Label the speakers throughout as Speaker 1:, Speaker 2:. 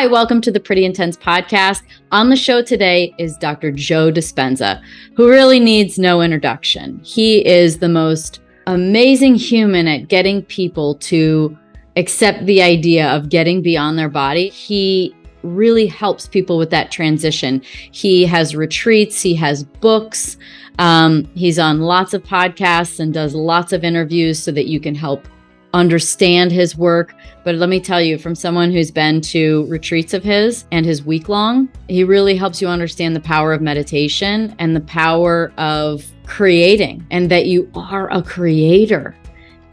Speaker 1: Hi, welcome to the Pretty Intense podcast. On the show today is Dr. Joe Dispenza, who really needs no introduction. He is the most amazing human at getting people to accept the idea of getting beyond their body. He really helps people with that transition. He has retreats, he has books, um, he's on lots of podcasts and does lots of interviews so that you can help understand his work. But let me tell you, from someone who's been to retreats of his and his week long, he really helps you understand the power of meditation and the power of creating, and that you are a creator.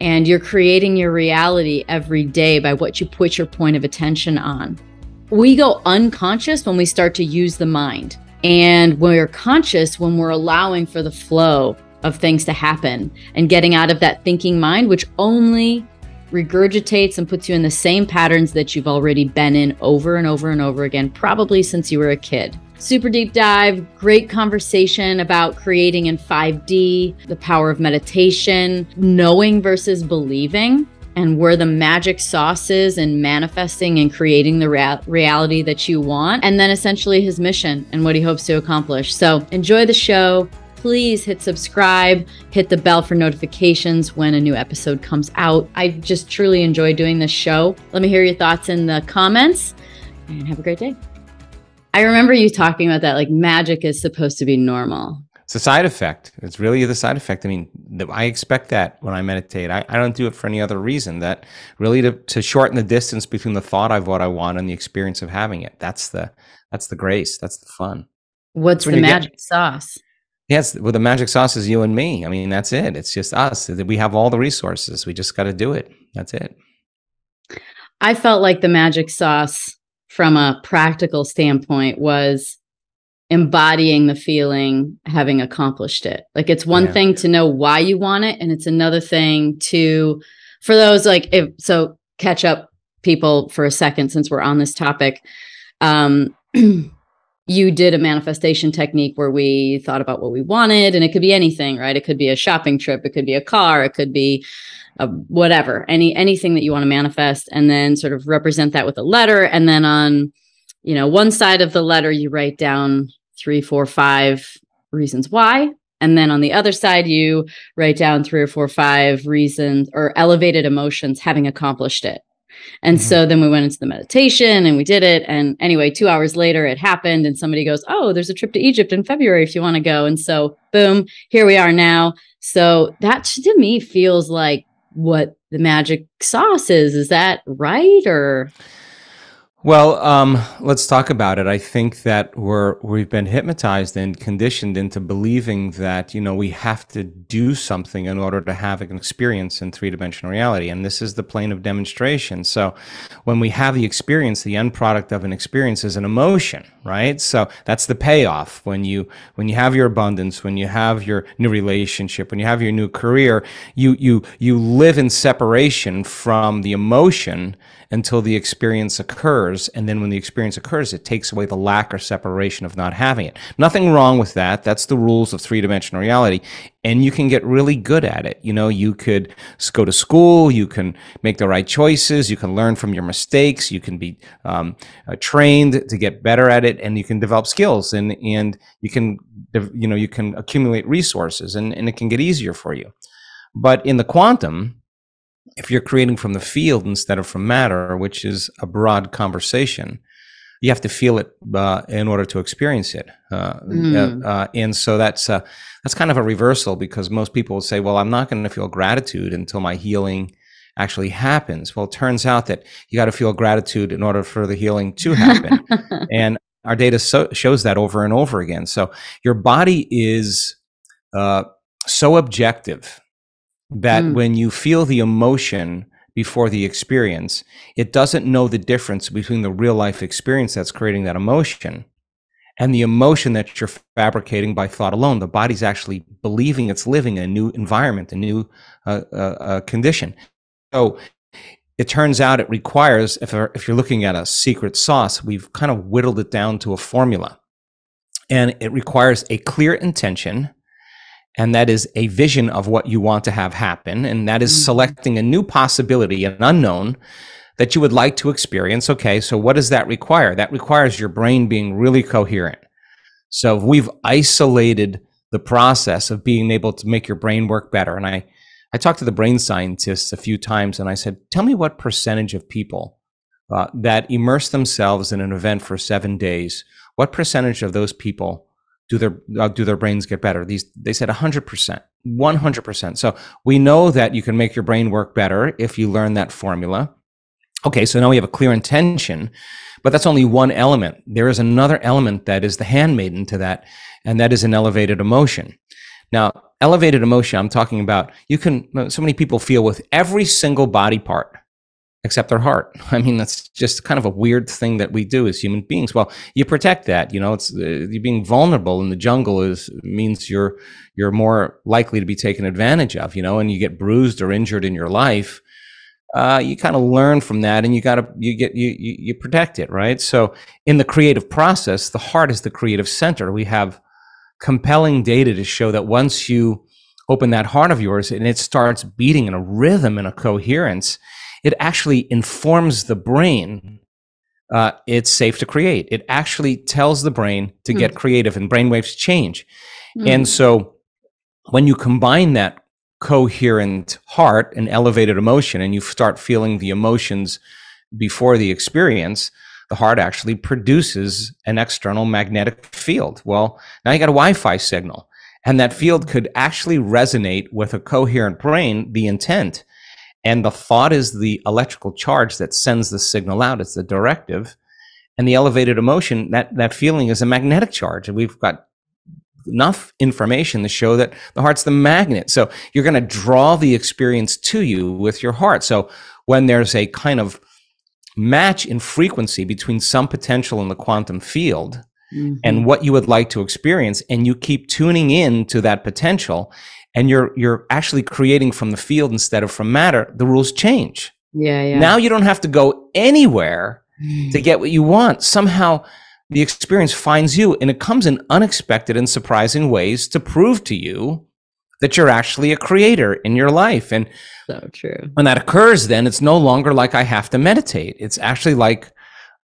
Speaker 1: And you're creating your reality every day by what you put your point of attention on. We go unconscious when we start to use the mind. And we're conscious when we're allowing for the flow of things to happen and getting out of that thinking mind, which only regurgitates and puts you in the same patterns that you've already been in over and over and over again, probably since you were a kid. Super deep dive, great conversation about creating in 5D, the power of meditation, knowing versus believing, and where the magic sauce is in manifesting and creating the rea- reality that you want, and then essentially his mission and what he hopes to accomplish. So enjoy the show please hit subscribe, hit the bell for notifications when a new episode comes out. I just truly enjoy doing this show. Let me hear your thoughts in the comments and have a great day. I remember you talking about that like magic is supposed to be normal.
Speaker 2: It's a side effect. It's really the side effect. I mean, I expect that when I meditate. I, I don't do it for any other reason that really to, to shorten the distance between the thought of what I want and the experience of having it. That's the that's the grace. That's the fun.
Speaker 1: What's the magic get, sauce?
Speaker 2: Yes, well, the magic sauce is you and me. I mean, that's it. It's just us. We have all the resources. We just got to do it. That's it.
Speaker 1: I felt like the magic sauce, from a practical standpoint, was embodying the feeling, having accomplished it. Like it's one yeah. thing to know why you want it, and it's another thing to, for those like, if so, catch up people for a second since we're on this topic. Um, you did a manifestation technique where we thought about what we wanted and it could be anything right? It could be a shopping trip it could be a car it could be a whatever any anything that you want to manifest and then sort of represent that with a letter and then on you know one side of the letter you write down three four five reasons why and then on the other side you write down three or four five reasons or elevated emotions having accomplished it and mm-hmm. so then we went into the meditation and we did it. And anyway, two hours later, it happened. And somebody goes, Oh, there's a trip to Egypt in February if you want to go. And so, boom, here we are now. So that to me feels like what the magic sauce is. Is that right? Or
Speaker 2: well, um, let's talk about it. I think that we're we've been hypnotized and conditioned into believing that you know we have to do something in order to have an experience in three dimensional reality, and this is the plane of demonstration. So, when we have the experience, the end product of an experience is an emotion, right? So that's the payoff when you when you have your abundance, when you have your new relationship, when you have your new career, you you you live in separation from the emotion until the experience occurs. And then when the experience occurs, it takes away the lack or separation of not having it. Nothing wrong with that. That's the rules of three dimensional reality. And you can get really good at it. You know, you could go to school, you can make the right choices, you can learn from your mistakes, you can be um, uh, trained to get better at it, and you can develop skills and, and you can, you know, you can accumulate resources and, and it can get easier for you. But in the quantum, if you're creating from the field instead of from matter, which is a broad conversation, you have to feel it uh, in order to experience it. Uh, mm. uh, and so that's uh, that's kind of a reversal because most people will say, "Well, I'm not going to feel gratitude until my healing actually happens." Well, it turns out that you got to feel gratitude in order for the healing to happen, and our data so- shows that over and over again. So your body is uh, so objective that mm. when you feel the emotion before the experience, it doesn't know the difference between the real life experience that's creating that emotion and the emotion that you're fabricating by thought alone. The body's actually believing it's living in a new environment, a new uh, uh, uh, condition. So it turns out it requires, if, if you're looking at a secret sauce, we've kind of whittled it down to a formula. And it requires a clear intention and that is a vision of what you want to have happen and that is mm-hmm. selecting a new possibility an unknown that you would like to experience. Okay, so what does that require? That requires your brain being really coherent. So we've isolated the process of being able to make your brain work better. And I, I talked to the brain scientists a few times and I said, tell me what percentage of people uh, that immerse themselves in an event for seven days, what percentage of those people do their uh, do their brains get better? These they said 100%, 100%. So we know that you can make your brain work better if you learn that formula. Okay, so now we have a clear intention, but that's only one element. There is another element that is the handmaiden to that, and that is an elevated emotion. Now, elevated emotion, I'm talking about, you can, so many people feel with every single body part except their heart. I mean, that's just kind of a weird thing that we do as human beings. Well, you protect that, you know, it's uh, being vulnerable in the jungle is means you're you're more likely to be taken advantage of, you know, and you get bruised or injured in your life uh, you kind of learn from that and you got to you get you, you you protect it right so in the creative process the heart is the creative center we have compelling data to show that once you open that heart of yours and it starts beating in a rhythm and a coherence it actually informs the brain uh, it's safe to create it actually tells the brain to mm. get creative and brainwaves change mm. and so when you combine that coherent heart and elevated emotion and you start feeling the emotions before the experience the heart actually produces an external magnetic field well now you got a wi-fi signal and that field could actually resonate with a coherent brain the intent and the thought is the electrical charge that sends the signal out it's the directive and the elevated emotion that that feeling is a magnetic charge and we've got enough information to show that the heart's the magnet. So you're going to draw the experience to you with your heart. So when there's a kind of match in frequency between some potential in the quantum field mm-hmm. and what you would like to experience, and you keep tuning in to that potential, and you're you're actually creating from the field instead of from matter, the rules change.
Speaker 1: Yeah, yeah.
Speaker 2: Now you don't have to go anywhere to get what you want. Somehow the experience finds you and it comes in unexpected and surprising ways to prove to you that you're actually a creator in your life. And
Speaker 1: so true.
Speaker 2: When that occurs, then it's no longer like I have to meditate. It's actually like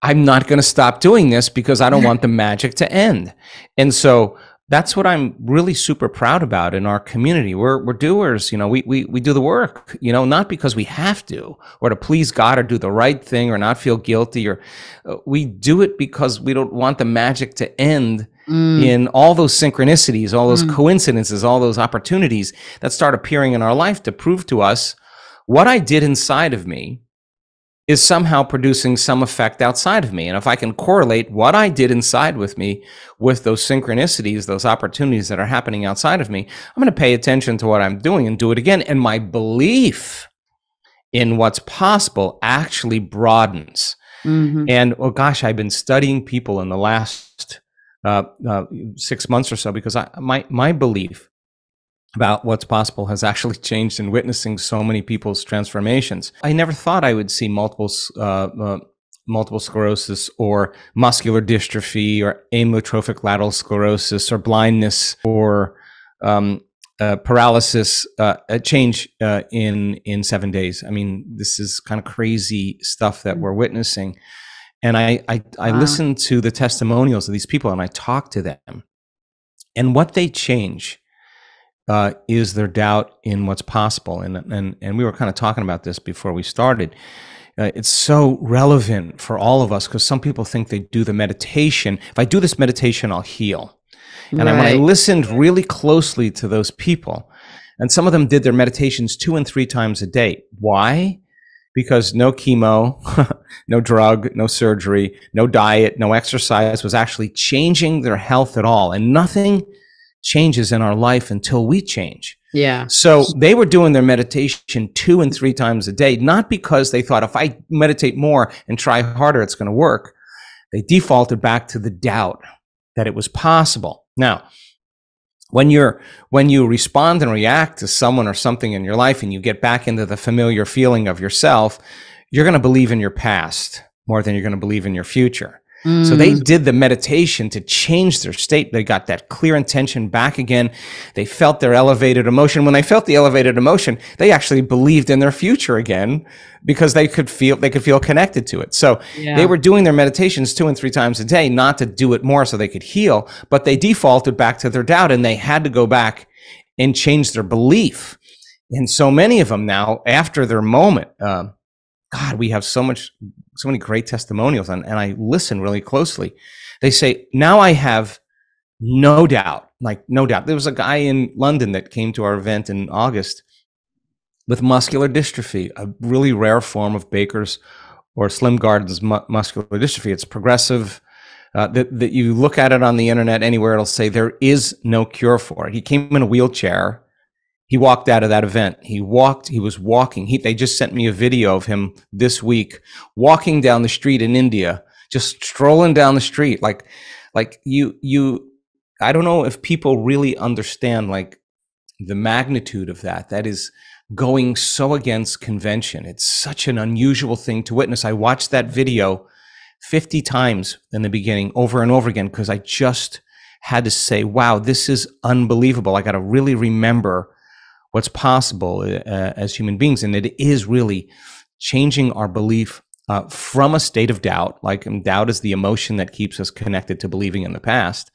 Speaker 2: I'm not going to stop doing this because I don't want the magic to end. And so that's what I'm really super proud about in our community. We're we're doers, you know. We we we do the work, you know, not because we have to or to please God or do the right thing or not feel guilty or uh, we do it because we don't want the magic to end mm. in all those synchronicities, all those mm. coincidences, all those opportunities that start appearing in our life to prove to us what I did inside of me is somehow producing some effect outside of me. And if I can correlate what I did inside with me with those synchronicities, those opportunities that are happening outside of me, I'm going to pay attention to what I'm doing and do it again. And my belief in what's possible actually broadens. Mm-hmm. And oh gosh, I've been studying people in the last uh, uh, six months or so because I, my my belief about what's possible has actually changed in witnessing so many people's transformations. I never thought I would see multiple uh, uh, multiple sclerosis or muscular dystrophy or amyotrophic lateral sclerosis or blindness or um, uh, paralysis uh, change uh, in in seven days. I mean, this is kind of crazy stuff that we're witnessing. And I I, I wow. listen to the testimonials of these people and I talk to them, and what they change uh, is their doubt in what's possible. And, and, and we were kind of talking about this before we started. Uh, it's so relevant for all of us because some people think they do the meditation. If I do this meditation, I'll heal. And right. I, when I listened really closely to those people, and some of them did their meditations two and three times a day. Why? Because no chemo, no drug, no surgery, no diet, no exercise was actually changing their health at all. And nothing changes in our life until we change.
Speaker 1: Yeah.
Speaker 2: So they were doing their meditation two and three times a day, not because they thought if I meditate more and try harder, it's going to work. They defaulted back to the doubt that it was possible. Now, when you're when you respond and react to someone or something in your life and you get back into the familiar feeling of yourself, you're going to believe in your past more than you're going to believe in your future. Mm. So they mm. did the meditation to change their state. They got that clear intention back again. They felt their elevated emotion. When they felt the elevated emotion, they actually believed in their future again because they could feel they could feel connected to it. So yeah. they were doing their meditations two and three times a day, not to do it more so they could heal, but they defaulted back to their doubt and they had to go back and change their belief. And so many of them now, after their moment, uh, God, we have so much, so many great testimonials, and, and I listen really closely. They say, now I have no doubt, like no doubt. There was a guy in London that came to our event in August with muscular dystrophy, a really rare form of Becker's or Slim Gardens mu- muscular dystrophy. It's progressive. Uh, that, that you look at it on the internet anywhere, it'll say there is no cure for it. He came in a wheelchair he walked out of that event. He walked, he was walking. He, they just sent me a video of him this week walking down the street in India, just strolling down the street. Like, like you, you, I don't know if people really understand like the magnitude of that. That is going so against convention. It's such an unusual thing to witness. I watched that video 50 times in the beginning over and over again because I just had to say, wow, this is unbelievable. I got to really remember what's possible uh, as human beings. And it is really changing our belief uh, from a state of doubt, like um, doubt is the emotion that keeps us connected to believing in the past.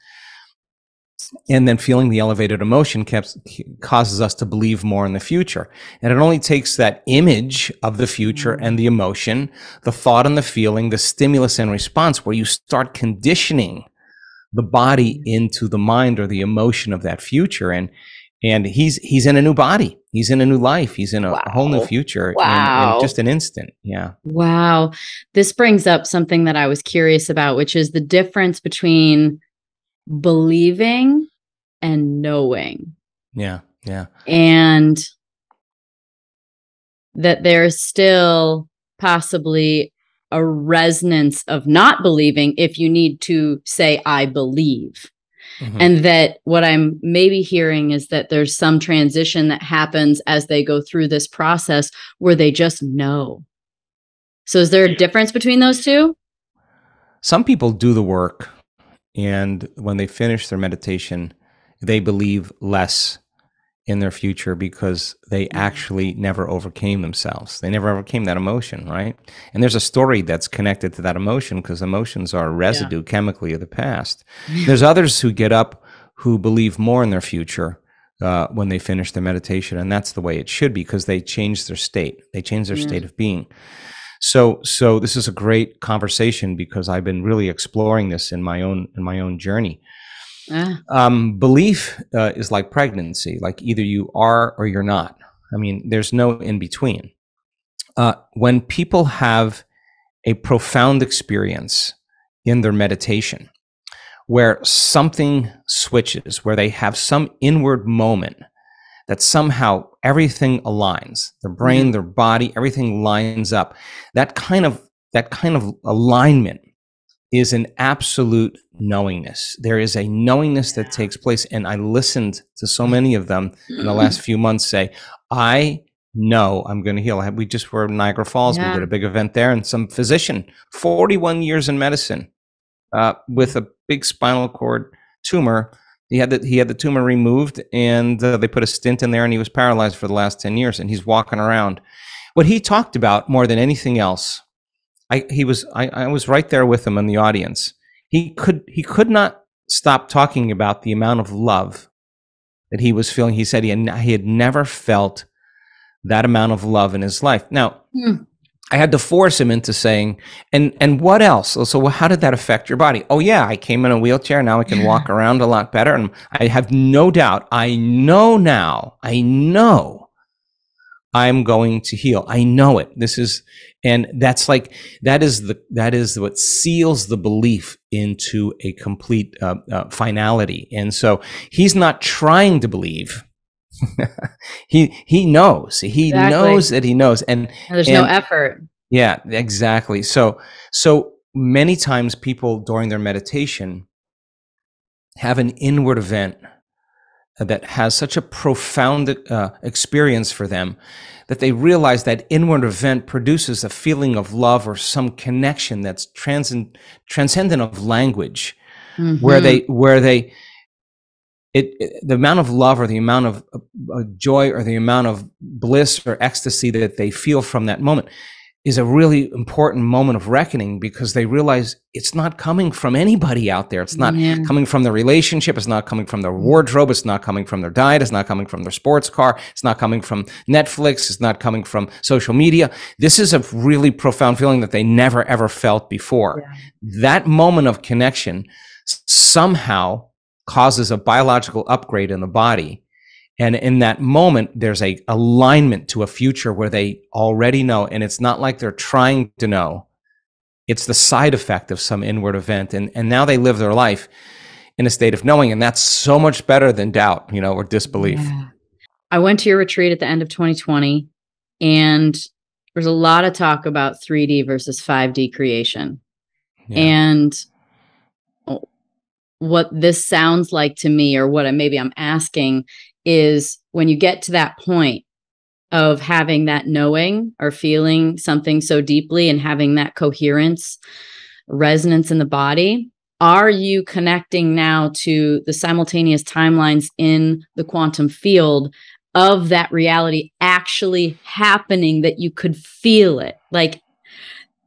Speaker 2: And then feeling the elevated emotion kept, causes us to believe more in the future. And it only takes that image of the future and the emotion, the thought and the feeling, the stimulus and response, where you start conditioning the body into the mind or the emotion of that future. And and he's he's in a new body. He's in a new life. He's in a, wow. a whole new future wow. in, in, just an instant. Yeah.
Speaker 1: Wow. This brings up something that i was curious about which is the difference between believing and knowing.
Speaker 2: Yeah. Yeah.
Speaker 1: And that there's still possibly a resonance of not believing if you need to say i believe Mm-hmm. And that what I'm maybe hearing is that there's some transition that happens as they go through this process where they just know. So, is there a difference between those two?
Speaker 2: Some people do the work, and when they finish their meditation, they believe less in their future because they mm-hmm. actually never overcame themselves. They never overcame that emotion, right? And there's a story that's connected to that emotion because emotions are residue yeah. chemically of the past. there's others who get up who believe more in their future uh, when they finish their meditation, and that's the way it should be because they change their state. They change their yeah. state of being. So, so this is a great conversation because I've been really exploring this in my own in my own journey. Ah. Um, belief uh, is like pregnancy, like either you are or you're not. I mean, there's no in between. Uh, when people have a profound experience in their meditation, where something switches, where they have some inward moment that somehow everything aligns, their brain, mm-hmm. their body, everything lines up. That kind of that kind of alignment is an absolute knowingness. There is a knowingness that takes place. And I listened to so many of them in the last few months say, I know I'm going to heal. We just were in Niagara Falls. Yeah. We did a big event there, and some physician, 41 years in medicine, uh, with a big spinal cord tumor. He had the, he had the tumor removed, and uh, they put a stent in there, and he was paralyzed for the last 10 years, and he's walking around. What he talked about more than anything else I he was I, I was right there with him in the audience. He could he could not stop talking about the amount of love that he was feeling. He said he had, he had never felt that amount of love in his life. Now, mm. I had to force him into saying, and and what else? So, well, how did that affect your body? Oh yeah, I came in a wheelchair. Now I can walk around a lot better, and I have no doubt. I know now. I know I'm going to heal. I know it. This is, and that's like, that is the, that is what seals the belief into a complete uh, uh, finality. And so he's not trying to believe. he, he knows, he exactly. knows that he knows. And,
Speaker 1: and there's
Speaker 2: and,
Speaker 1: no effort.
Speaker 2: Yeah, exactly. So, so many times people during their meditation have an inward event that has such a profound uh, experience for them that they realize that inward event produces a feeling of love or some connection that's transcend, transcendent of language, mm-hmm. where they where they it, it, the amount of love or the amount of uh, joy or the amount of bliss or ecstasy that they feel from that moment is a really important moment of reckoning because they realize it's not coming from anybody out there. It's not yeah. coming from the relationship. It's not coming from their wardrobe. It's not coming from their diet. It's not coming from their sports car. It's not coming from Netflix. It's not coming from social media. This is a really profound feeling that they never ever felt before. Yeah. That moment of connection somehow causes a biological upgrade in the body and in that moment, there's a alignment to a future where they already know. And it's not like they're trying to know. It's the side effect of some inward event. And, and now they live their life in a state of knowing. And that's so much better than doubt, you know, or disbelief. Yeah.
Speaker 1: I went to your retreat at the end of 2020 and there's a lot of talk about 3D versus 5D creation. Yeah. And what this sounds like to me, or what I, maybe I'm asking, is when you get to that point of having that knowing or feeling something so deeply and having that coherence, resonance in the body, are you connecting now to the simultaneous timelines in the quantum field of that reality actually happening that you could feel it? Like,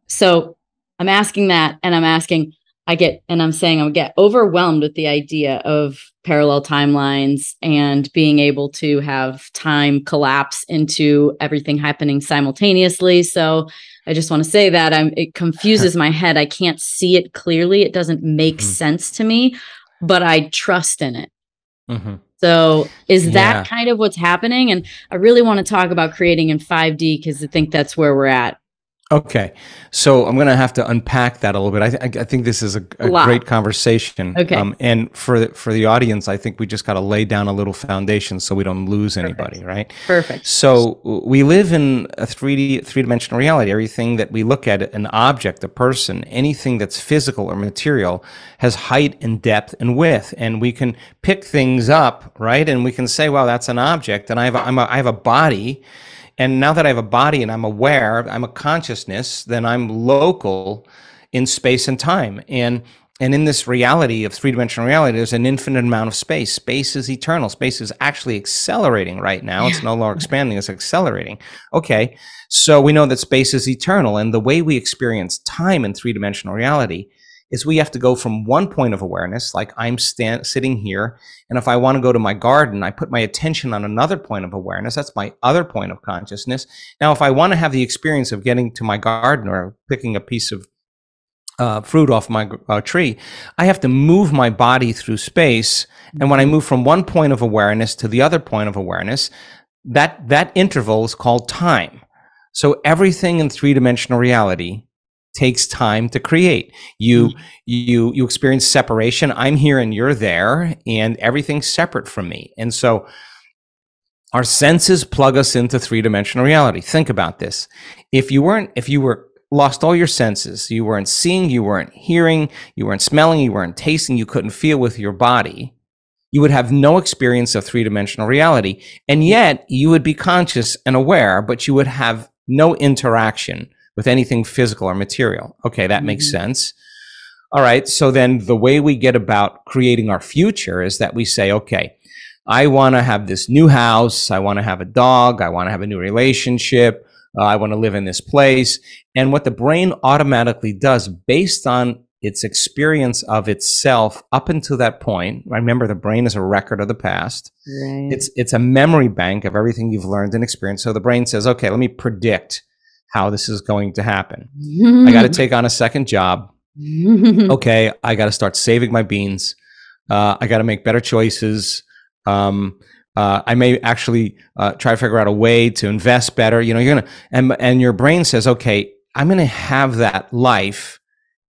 Speaker 1: so I'm asking that and I'm asking, I get, and I'm saying I get overwhelmed with the idea of parallel timelines and being able to have time collapse into everything happening simultaneously. So I just want to say that I'm, it confuses my head. I can't see it clearly. It doesn't make mm-hmm. sense to me, but I trust in it. Mm-hmm. So is that yeah. kind of what's happening? And I really want to talk about creating in 5D because I think that's where we're at.
Speaker 2: Okay, so I'm going to have to unpack that a little bit. I, th- I think this is a, a great conversation.
Speaker 1: Okay, um,
Speaker 2: and for the, for the audience, I think we just got to lay down a little foundation so we don't lose anybody,
Speaker 1: Perfect.
Speaker 2: right?
Speaker 1: Perfect.
Speaker 2: So we live in a 3D three dimensional reality. Everything that we look at, an object, a person, anything that's physical or material, has height and depth and width, and we can pick things up, right? And we can say, "Well, that's an object," and I have a, I'm a, I have a body and now that I have a body and I'm aware, I'm a consciousness, then I'm local in space and time. And and in this reality of three dimensional reality, there's an infinite amount of space. Space is eternal. Space is actually accelerating right now. It's no longer expanding, it's accelerating. Okay. So we know that space is eternal. And the way we experience time in three dimensional reality is we have to go from one point of awareness, like I'm stand, sitting here, and if I want to go to my garden, I put my attention on another point of awareness. That's my other point of consciousness. Now, if I want to have the experience of getting to my garden or picking a piece of uh, fruit off my uh, tree, I have to move my body through space. And when I move from one point of awareness to the other point of awareness, that that interval is called time. So everything in three dimensional reality takes time to create. You mm-hmm. you you experience separation. I'm here and you're there, and everything's separate from me. And so our senses plug us into three-dimensional reality. Think about this. If you weren't if you were lost all your senses, you weren't seeing, you weren't hearing, you weren't smelling, you weren't tasting, you couldn't feel with your body, you would have no experience of three-dimensional reality. And yet you would be conscious and aware, but you would have no interaction with anything physical or material. Okay, that mm-hmm. makes sense. All right. So then the way we get about creating our future is that we say, okay, I want to have this new house. I want to have a dog. I want to have a new relationship. Uh, I want to live in this place. And what the brain automatically does based on its experience of itself up until that point. Remember, the brain is a record of the past. Right. It's it's a memory bank of everything you've learned and experienced. So the brain says, okay, let me predict how this is going to happen. I got to take on a second job. okay, I got to start saving my beans. Uh, I got to make better choices. Um, uh, I may actually uh, try to figure out a way to invest better. You know, you're gonna and and your brain says, okay, I'm gonna have that life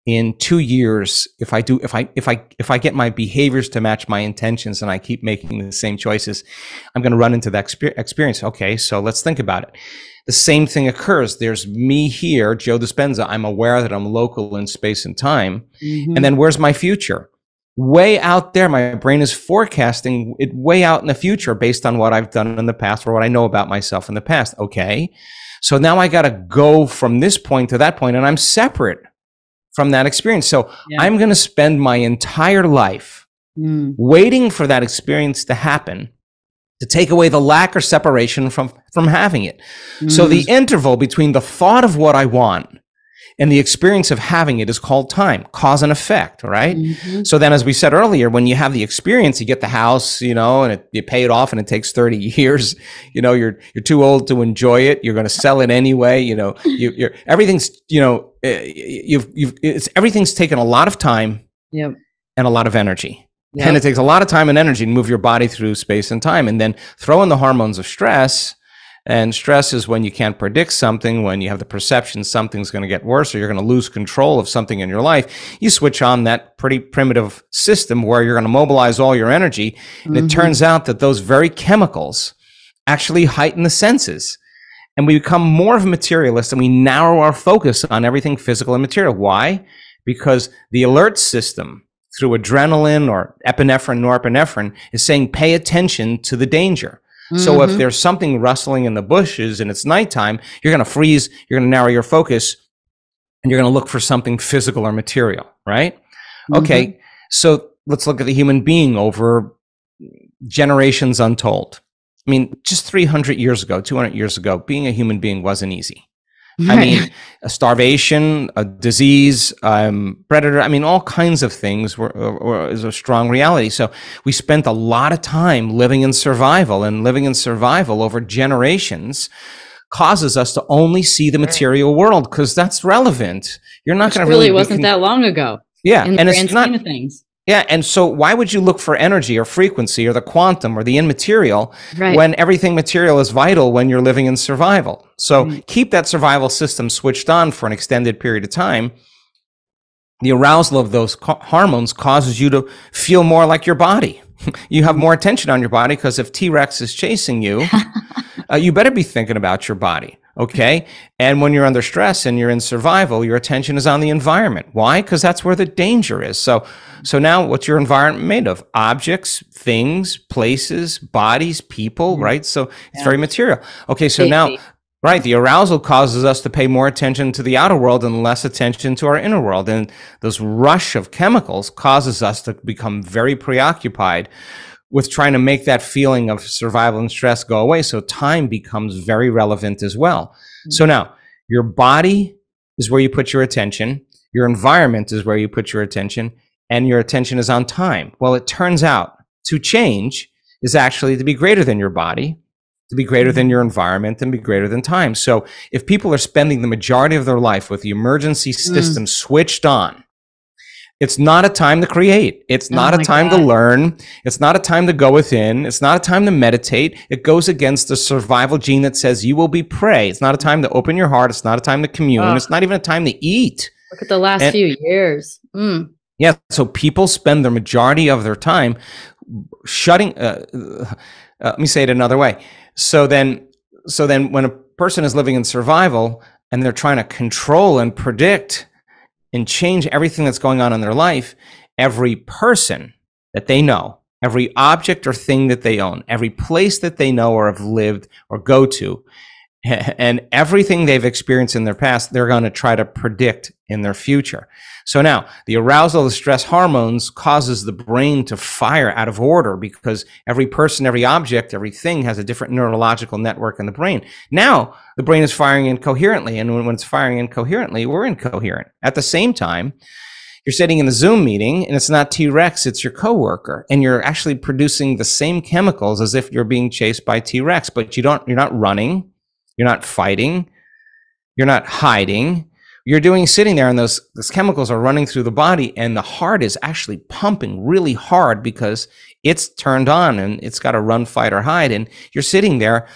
Speaker 2: in two years if I do if I if I if I get my behaviors to match my intentions and I keep making the same choices, I'm gonna run into that experience. Okay, so let's think about it the same thing occurs. There's me here, Joe Dispenza. I'm aware that I'm local in space and time. Mm-hmm. And then where's my future? way out there. My brain is forecasting it way out in the future based on what I've done in the past or what I know about myself in the past. Okay. So now I got to go from this point to that point and I'm separate from that experience. So yeah. I'm going to spend my entire life mm. waiting for that experience to happen to take away the lack or separation from from having it. Mm. So the interval between the thought of what I want and the experience of having it is called time, cause and effect, right? Mm-hmm. So then, as we said earlier, when you have the experience, you get the house, you know, and it, you pay it off and it takes 30 years, you know, you're, you're too old to enjoy it. You're going to sell it anyway. You know, you, are everything's, you know, eh, you've, you've, it's, everything's taken a lot of time
Speaker 1: yep.
Speaker 2: and a lot of energy. Yep. And it takes a lot of time and energy to move your body through space and time. And then throw in the hormones of stress and stress is when you can't predict something, when you have the perception something's going to get worse or you're going to lose control of something in your life. You switch on that pretty primitive system where you're going to mobilize all your energy. And mm-hmm. it turns out that those very chemicals actually heighten the senses. And we become more of a materialist and we narrow our focus on everything physical and material. Why? Because the alert system through adrenaline or epinephrine, norepinephrine is saying pay attention to the danger. Mm-hmm. So if mm-hmm. there's something rustling in the bushes and it's nighttime, you're going to freeze, you're going to narrow your focus, and you're going to look for something physical or material, right? Mm-hmm. Okay, so let's look at the human being over generations untold. I mean, just 300 years ago, 200 years ago, being a human being wasn't easy. I mean, a starvation, a disease, um, predator. I mean, all kinds of things were, were, is a strong reality. So we spent a lot of time living in survival, and living in survival over generations causes us to only see the material world because that's relevant. You're not going to
Speaker 1: really, really wasn't that long ago.
Speaker 2: Yeah,
Speaker 1: and it's not things.
Speaker 2: Yeah, and so why would you look for energy or frequency or the quantum or the immaterial
Speaker 1: right.
Speaker 2: when everything material is vital when you're living in survival? So mm. keep that survival system switched on for an extended period of time. The arousal of those co- hormones causes you to feel more like your body. you have more attention on your body because if T Rex is chasing you, uh, you better be thinking about your body. Okay. And when you're under stress and you're in survival, your attention is on the environment. Why? Because that's where the danger is. So, so now what's your environment made of? Objects, things, places, bodies, people, mm-hmm. right? So it's yeah. very material. Okay. So now, right, the arousal causes us to pay more attention to the outer world and less attention to our inner world. And this rush of chemicals causes us to become very preoccupied with trying to make that feeling of survival and stress go away. So time becomes very relevant as well. Mm-hmm. So now your body is where you put your attention. Your environment is where you put your attention and your attention is on time. Well, it turns out to change is actually to be greater than your body, to be greater than mm-hmm. your environment and be greater than time. So if people are spending the majority of their life with the emergency mm. system mm. switched on, it's not a time to create. It's not oh a time God. to learn. It's not a time to go within. It's not a time to meditate. It goes against the survival gene that says you will be prey. It's not a time to open your heart. It's not a time to commune. Oh. It's not even a time to eat.
Speaker 1: Look at the last and, few years. Mm.
Speaker 2: Yeah. So people spend the majority of their time shutting. Uh, uh, let me say it another way. So then, so then, when a person is living in survival and they're trying to control and predict and change everything that's going on in their life, every person that they know, every object or thing that they own, every place that they know or have lived or go to, and everything they've experienced in their past, they're going to try to predict in their future. So now the arousal of the stress hormones causes the brain to fire out of order because every person, every object, everything has a different neurological network in the brain. Now the brain is firing incoherently. And when, it's firing incoherently, we're incoherent. At the same time, you're sitting in the Zoom meeting and it's not T Rex, it's your coworker. And you're actually producing the same chemicals as if you're being chased by T Rex, but you don't, you're not running, you're not fighting, you're not hiding you're doing sitting there and those, those chemicals are running through the body and the heart is actually pumping really hard because it's turned on and it's got to run, fight, or hide. And you're sitting there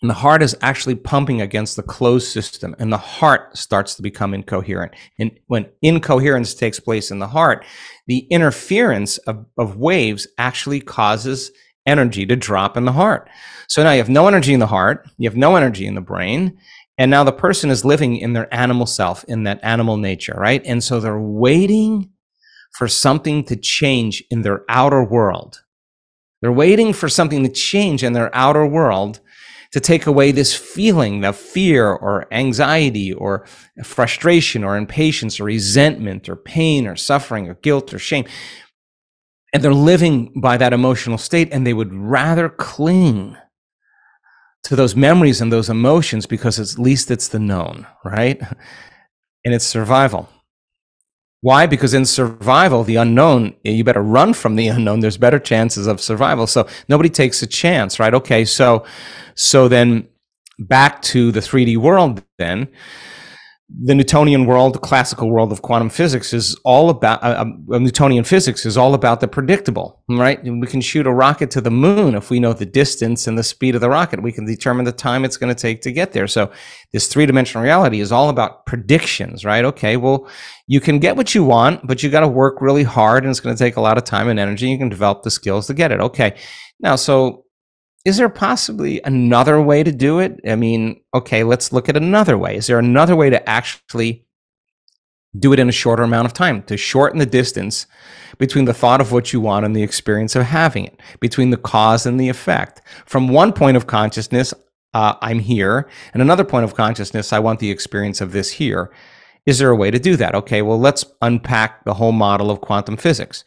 Speaker 2: and the heart is actually pumping against the closed system and the heart starts to become incoherent. And when incoherence takes place in the heart, the interference of, of waves actually causes energy to drop in the heart. So now you have no energy in the heart, you have no energy in the brain, and now the person is living in their animal self, in that animal nature, right? And so they're waiting for something to change in their outer world. They're waiting for something to change in their outer world to take away this feeling of fear or anxiety or frustration or impatience or resentment or pain or suffering or guilt or shame. And they're living by that emotional state and they would rather cling to those memories and those emotions because at least it's the known, right? And it's survival. Why? Because in survival, the unknown, you better run from the unknown. There's better chances of survival. So nobody takes a chance, right? Okay, so so then back to the 3D world then the Newtonian world, the classical world of quantum physics is all about, uh, uh, Newtonian physics is all about the predictable, right? And We can shoot a rocket to the moon if we know the distance and the speed of the rocket. We can determine the time it's going to take to get there. So this three dimensional reality is all about predictions, right? Okay, well, you can get what you want, but you got to work really hard and it's going to take a lot of time and energy. You can develop the skills to get it. Okay. Now, so is there possibly another way to do it? I mean, okay, let's look at another way. Is there another way to actually do it in a shorter amount of time, to shorten the distance between the thought of what you want and the experience of having it, between the cause and the effect? From one point of consciousness, uh, I'm here, and another point of consciousness, I want the experience of this here. Is there a way to do that? Okay, well, let's unpack the whole model of quantum physics.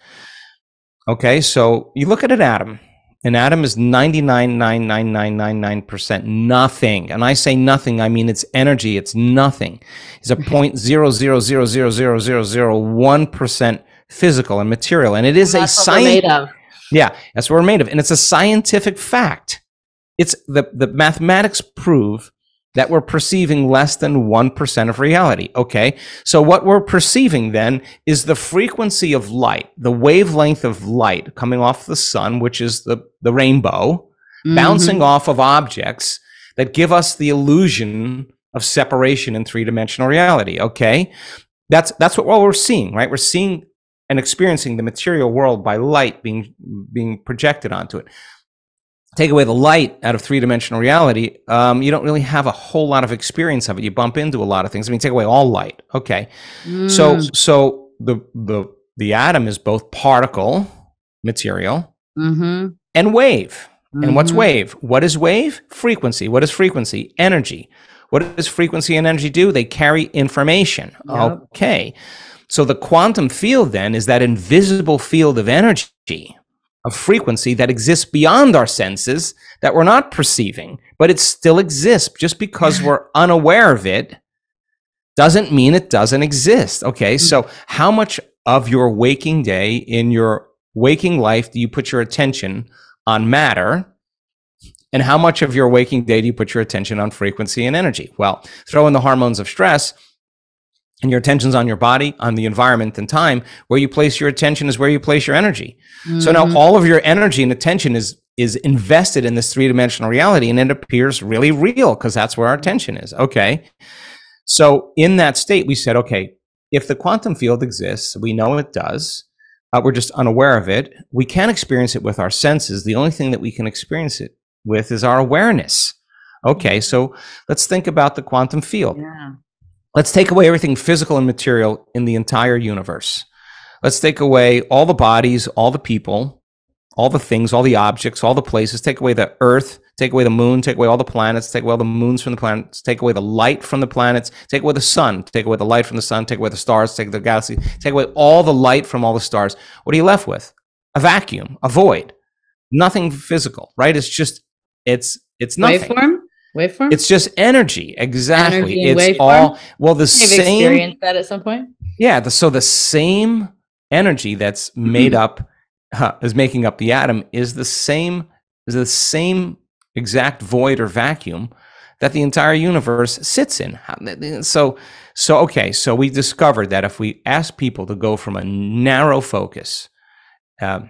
Speaker 2: Okay, so you look at an atom an atom is 99.99999% nothing. And I say nothing, I mean it's energy, it's nothing. It's a point zero zero zero zero zero zero zero one percent physical and material. And it is and a science. Yeah, that's what we're made of. And it's a scientific fact. It's the, the mathematics prove that we're perceiving less than 1% of reality. Okay. So what we're perceiving then is the frequency of light, the wavelength of light coming off the sun, which is the, the rainbow, mm-hmm. bouncing off of objects that give us the illusion of separation in three dimensional reality. Okay. That's, that's what we're seeing, right? We're seeing and experiencing the material world by light being, being projected onto it take away the light out of three dimensional reality, um, you don't really have a whole lot of experience of it. You bump into a lot of things. I mean, take away all light. Okay, mm. so so the the the atom is both particle material mm-hmm. and wave. Mm-hmm. And what's mm-hmm. wave? What is wave? Frequency. What is frequency? Energy. What does frequency and energy do? They carry information. Yep. Okay. So the quantum field then is that invisible field of energy of frequency that exists beyond our senses that we're not perceiving, but it still exists. Just because we're unaware of it doesn't mean it doesn't exist. Okay, mm. so how much of your waking day in your waking life do you put your attention on matter? And how much of your waking day do you put your attention on frequency and energy? Well, throw in the hormones of stress and your attention's on your body, on the environment and time. Where you place your attention is where you place your energy. Mm-hmm. So now mm-hmm. all of your energy and attention is is invested in this three-dimensional reality and it appears really real because that's where our attention is. Okay. So in that state, we said, okay, if the quantum field exists, we know it does. Uh, we're just unaware of it. We can experience it with our senses. The only thing that we can experience it with is our awareness. Okay, so let's think about the quantum field. Yeah. Let's take away everything physical and material in the entire universe. Let's take away all the bodies, all the people, all the things, all the objects, all the places. Take away the earth, take away the moon, take away all the planets, take away all the moons from the planets, take away the light from the planets, take away the sun, take away the light from the sun, take away the stars, take the galaxy, take away all the light from all the stars. What are you left with? A vacuum, a void. Nothing physical, right? It's just it's it's nothing.
Speaker 1: Waveform? Waveform?
Speaker 2: It's just energy. Exactly.
Speaker 1: Energy
Speaker 2: it's all well the
Speaker 1: You've
Speaker 2: same
Speaker 1: experienced that at some point?
Speaker 2: Yeah, the, so the same energy that's made up uh, is making up the atom is the same is the same exact void or vacuum that the entire universe sits in. So so okay, so we discovered that if we ask people to go from a narrow focus uh,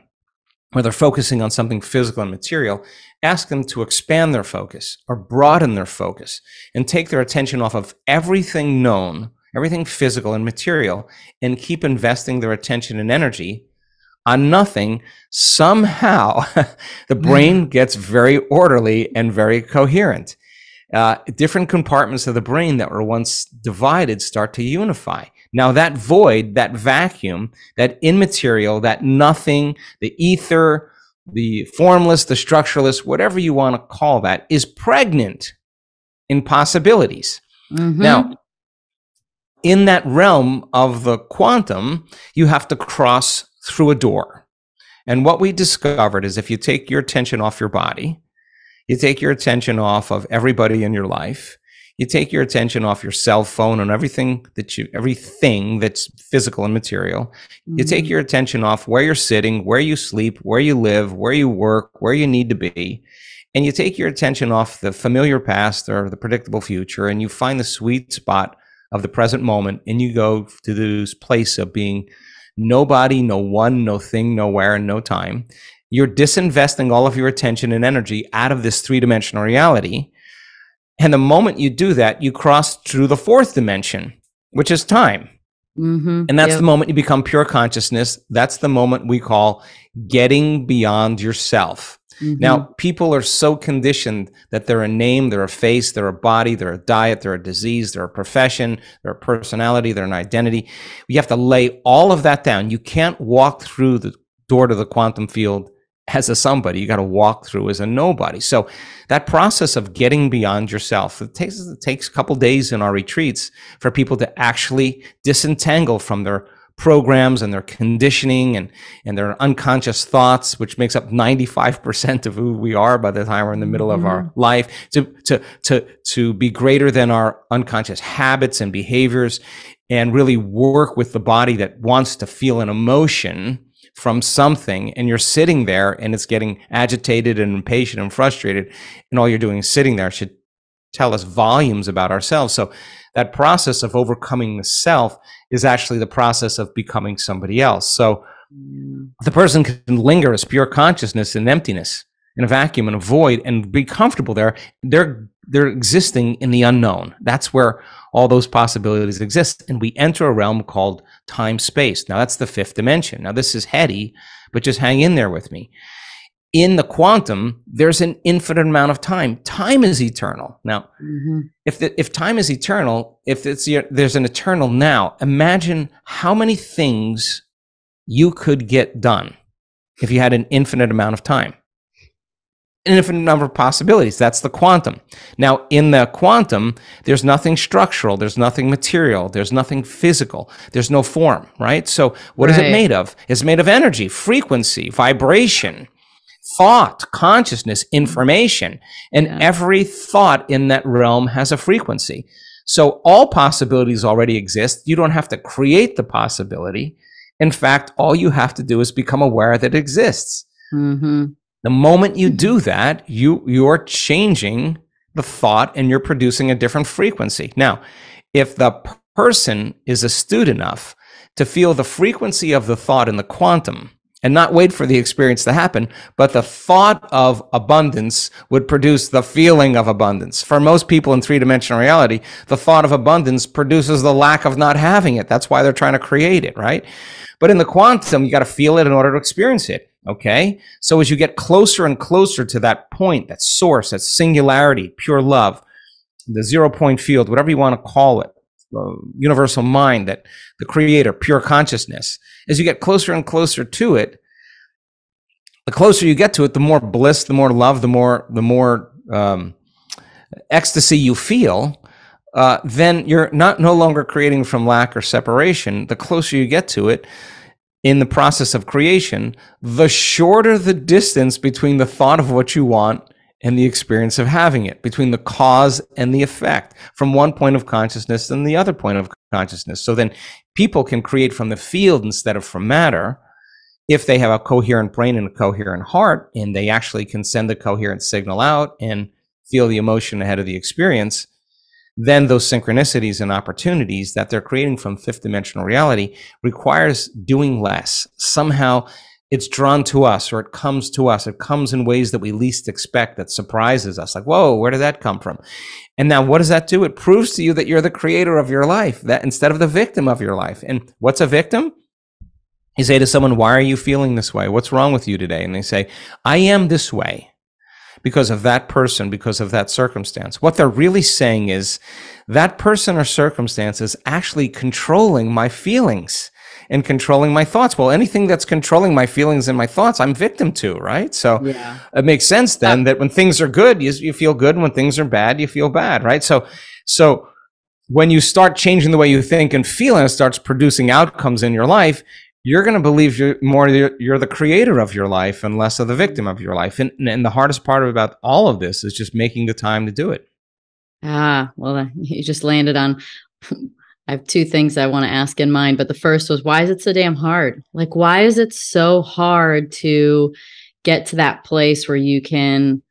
Speaker 2: where they're focusing on something physical and material ask them to expand their focus or broaden their focus and take their attention off of everything known, everything physical and material, and keep investing their attention and energy on nothing, somehow the brain gets very orderly and very coherent. uh, different compartments of the brain that were once divided start to unify. Now, that void, that vacuum, that immaterial, that nothing, the ether, the formless, the structureless, whatever you want to call that, is pregnant in possibilities. Mm-hmm. Now, in that realm of the quantum, you have to cross through a door. And what we discovered is if you take your attention off your body, you take your attention off of everybody in your life, you take your attention off your cell phone and everything that you everything that's physical and material mm-hmm. you take mm-hmm. your attention off where you're sitting where you sleep where you live where you work where you need to be and you take your attention off the familiar past or the predictable future and you find the sweet spot of the present moment and you go to this place of being nobody no one no thing nowhere and no time you're disinvesting all of your attention and energy out of this three-dimensional reality and the moment you do that, you cross through the fourth dimension, which is time. Mm-hmm. And that's yep. the moment you become pure consciousness. That's the moment we call getting beyond yourself. Mm-hmm. Now, people are so conditioned that they're a name, they're a face, they're a body, they're a diet, they're a disease, they're a profession, they're a personality, they're an identity. You have to lay all of that down. You can't walk through the door to the quantum field as a somebody. You got to walk through as a nobody. So that process of getting beyond yourself it takes it takes a couple days in our retreats for people to actually disentangle from their programs and their conditioning and and their unconscious thoughts which makes up 95% of who we are by the time we're in the middle of mm-hmm. our life to to to to be greater than our unconscious habits and behaviors and really work with the body that wants to feel an emotion from something and you're sitting there and it's getting agitated and impatient and frustrated and all you're doing is sitting there should tell us volumes about ourselves. So that process of overcoming the self is actually the process of becoming somebody else. So mm. the person can linger as pure consciousness and emptiness in a vacuum and a void and be comfortable there. They're they're existing in the unknown that's where all those possibilities exist and we enter a realm called time space. Now that's the fifth dimension. Now this is heady, but just hang in there with me. In the quantum, there's an infinite amount of time. Time is eternal. Now, mm-hmm. if the, if time is eternal, if it's there's an eternal now, imagine how many things you could get done if you had an infinite amount of time infinite number of possibilities. That's the quantum. Now, in the quantum, there's nothing structural, there's nothing material, there's nothing physical, there's no form, right? So, what right. is it made of? It's made of energy, frequency, vibration, thought, consciousness, information. And yeah. every thought in that realm has a frequency. So, all possibilities already exist. You don't have to create the possibility. In fact, all you have to do is become aware that it exists. Mm-hmm. The moment you mm-hmm. do that, you you're changing the thought and you're producing a different frequency. Now, if the person is astute enough to feel the frequency of the thought in the quantum and not wait for the experience to happen, but the thought of abundance would produce the feeling of abundance. For most people in three dimensional reality, the thought of abundance produces the lack of not having it. That's why they're trying to create it, right? But in the quantum, you got to feel it in order to experience it. Okay. So as you get closer and closer to that point, that source, that singularity, pure love, the zero point field, whatever you want to call it, universal mind, that the creator, pure consciousness, as you get closer and closer to it, the closer you get to it, the more bliss, the more love, the more, the more, um, ecstasy you feel, uh, then you're not no longer creating from lack or separation. The closer you get to it, in the process of creation, the shorter the distance between the thought of what you want and the experience of having it, between the cause and the effect, from one point of consciousness and the other point of consciousness. So then people can create from the field instead of from matter if they have a coherent brain and a coherent heart, and they actually can send the coherent signal out and feel the emotion ahead of the experience then those synchronicities and opportunities that they're creating from fifth dimensional reality requires doing less. Somehow it's drawn to us or it comes to us. It comes in ways that we least expect that surprises us. Like, whoa, where did that come from? And now what does that do? It proves to you that you're the creator of your life, that instead of the victim of your life. And what's a victim? You say to someone, why are you feeling this way? What's wrong with you today? And they say, I am this way because of that person, because of that circumstance. What they're really saying is that person or circumstance is actually controlling my feelings and controlling my thoughts. Well, anything that's controlling my feelings and my thoughts, I'm victim to, right? So yeah. it makes sense then that when things are good, you, you feel good. And when things are bad, you feel bad, right? So, so when you start changing the way you think and feel and it starts producing outcomes in your life, you're going to believe you're more you're the creator of your life and less of the victim of your life. And, and the hardest part about all of this is just making the time to do it.
Speaker 1: Ah, well, you just landed on I have two things I want to ask in mind, but the first was why is it so damn hard? Like, why is it so hard to get to that place where you can,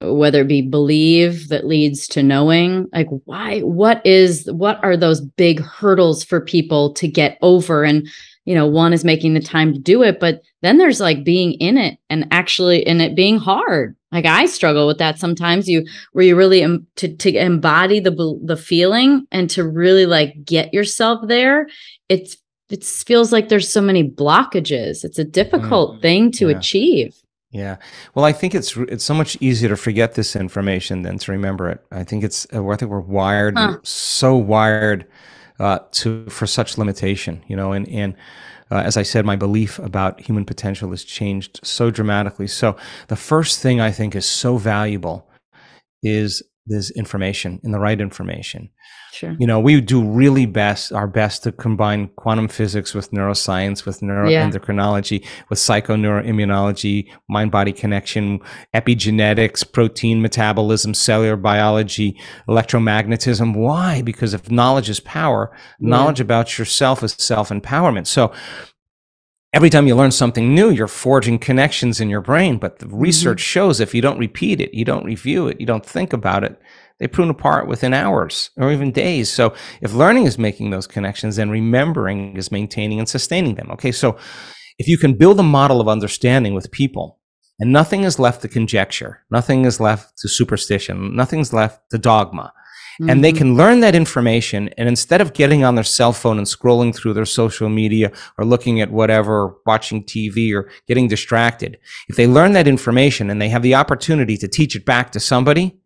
Speaker 1: whether it be believe that leads to knowing, like, why, what is, what are those big hurdles for people to get over? And, you know, one is making the time to do it, but then there's like being in it and actually in it being hard like I struggle with that sometimes. You where you really em- to to embody the the feeling and to really like get yourself there. It's it feels like there's so many blockages. It's a difficult mm, thing to yeah. achieve.
Speaker 2: Yeah. Well, I think it's it's so much easier to forget this information than to remember it. I think it's uh, I think we're wired huh. so wired uh, to for such limitation, you know, and and uh, as I said, my belief about human potential has changed so dramatically. So the first thing I think is so valuable is this information and the right information.
Speaker 1: Sure.
Speaker 2: You know, we do really best our best to combine quantum physics with neuroscience, with neuroendocrinology, yeah. with psychoneuroimmunology, mind body connection, epigenetics, protein metabolism, cellular biology, electromagnetism. Why? Because if knowledge is power, yeah. knowledge about yourself is self empowerment. So every time you learn something new, you're forging connections in your brain. But the research mm-hmm. shows if you don't repeat it, you don't review it, you don't think about it, they prune apart within hours or even days. So if learning is making those connections, then remembering is maintaining and sustaining them. Okay. So if you can build a model of understanding with people and nothing is left to conjecture, nothing is left to superstition, nothing's left to dogma, Mm-hmm. And they mm-hmm. can learn that information. And instead of getting on their cell phone and scrolling through their social media or looking at whatever, watching TV or getting distracted, if they learn that information and they have the opportunity to teach it back to somebody,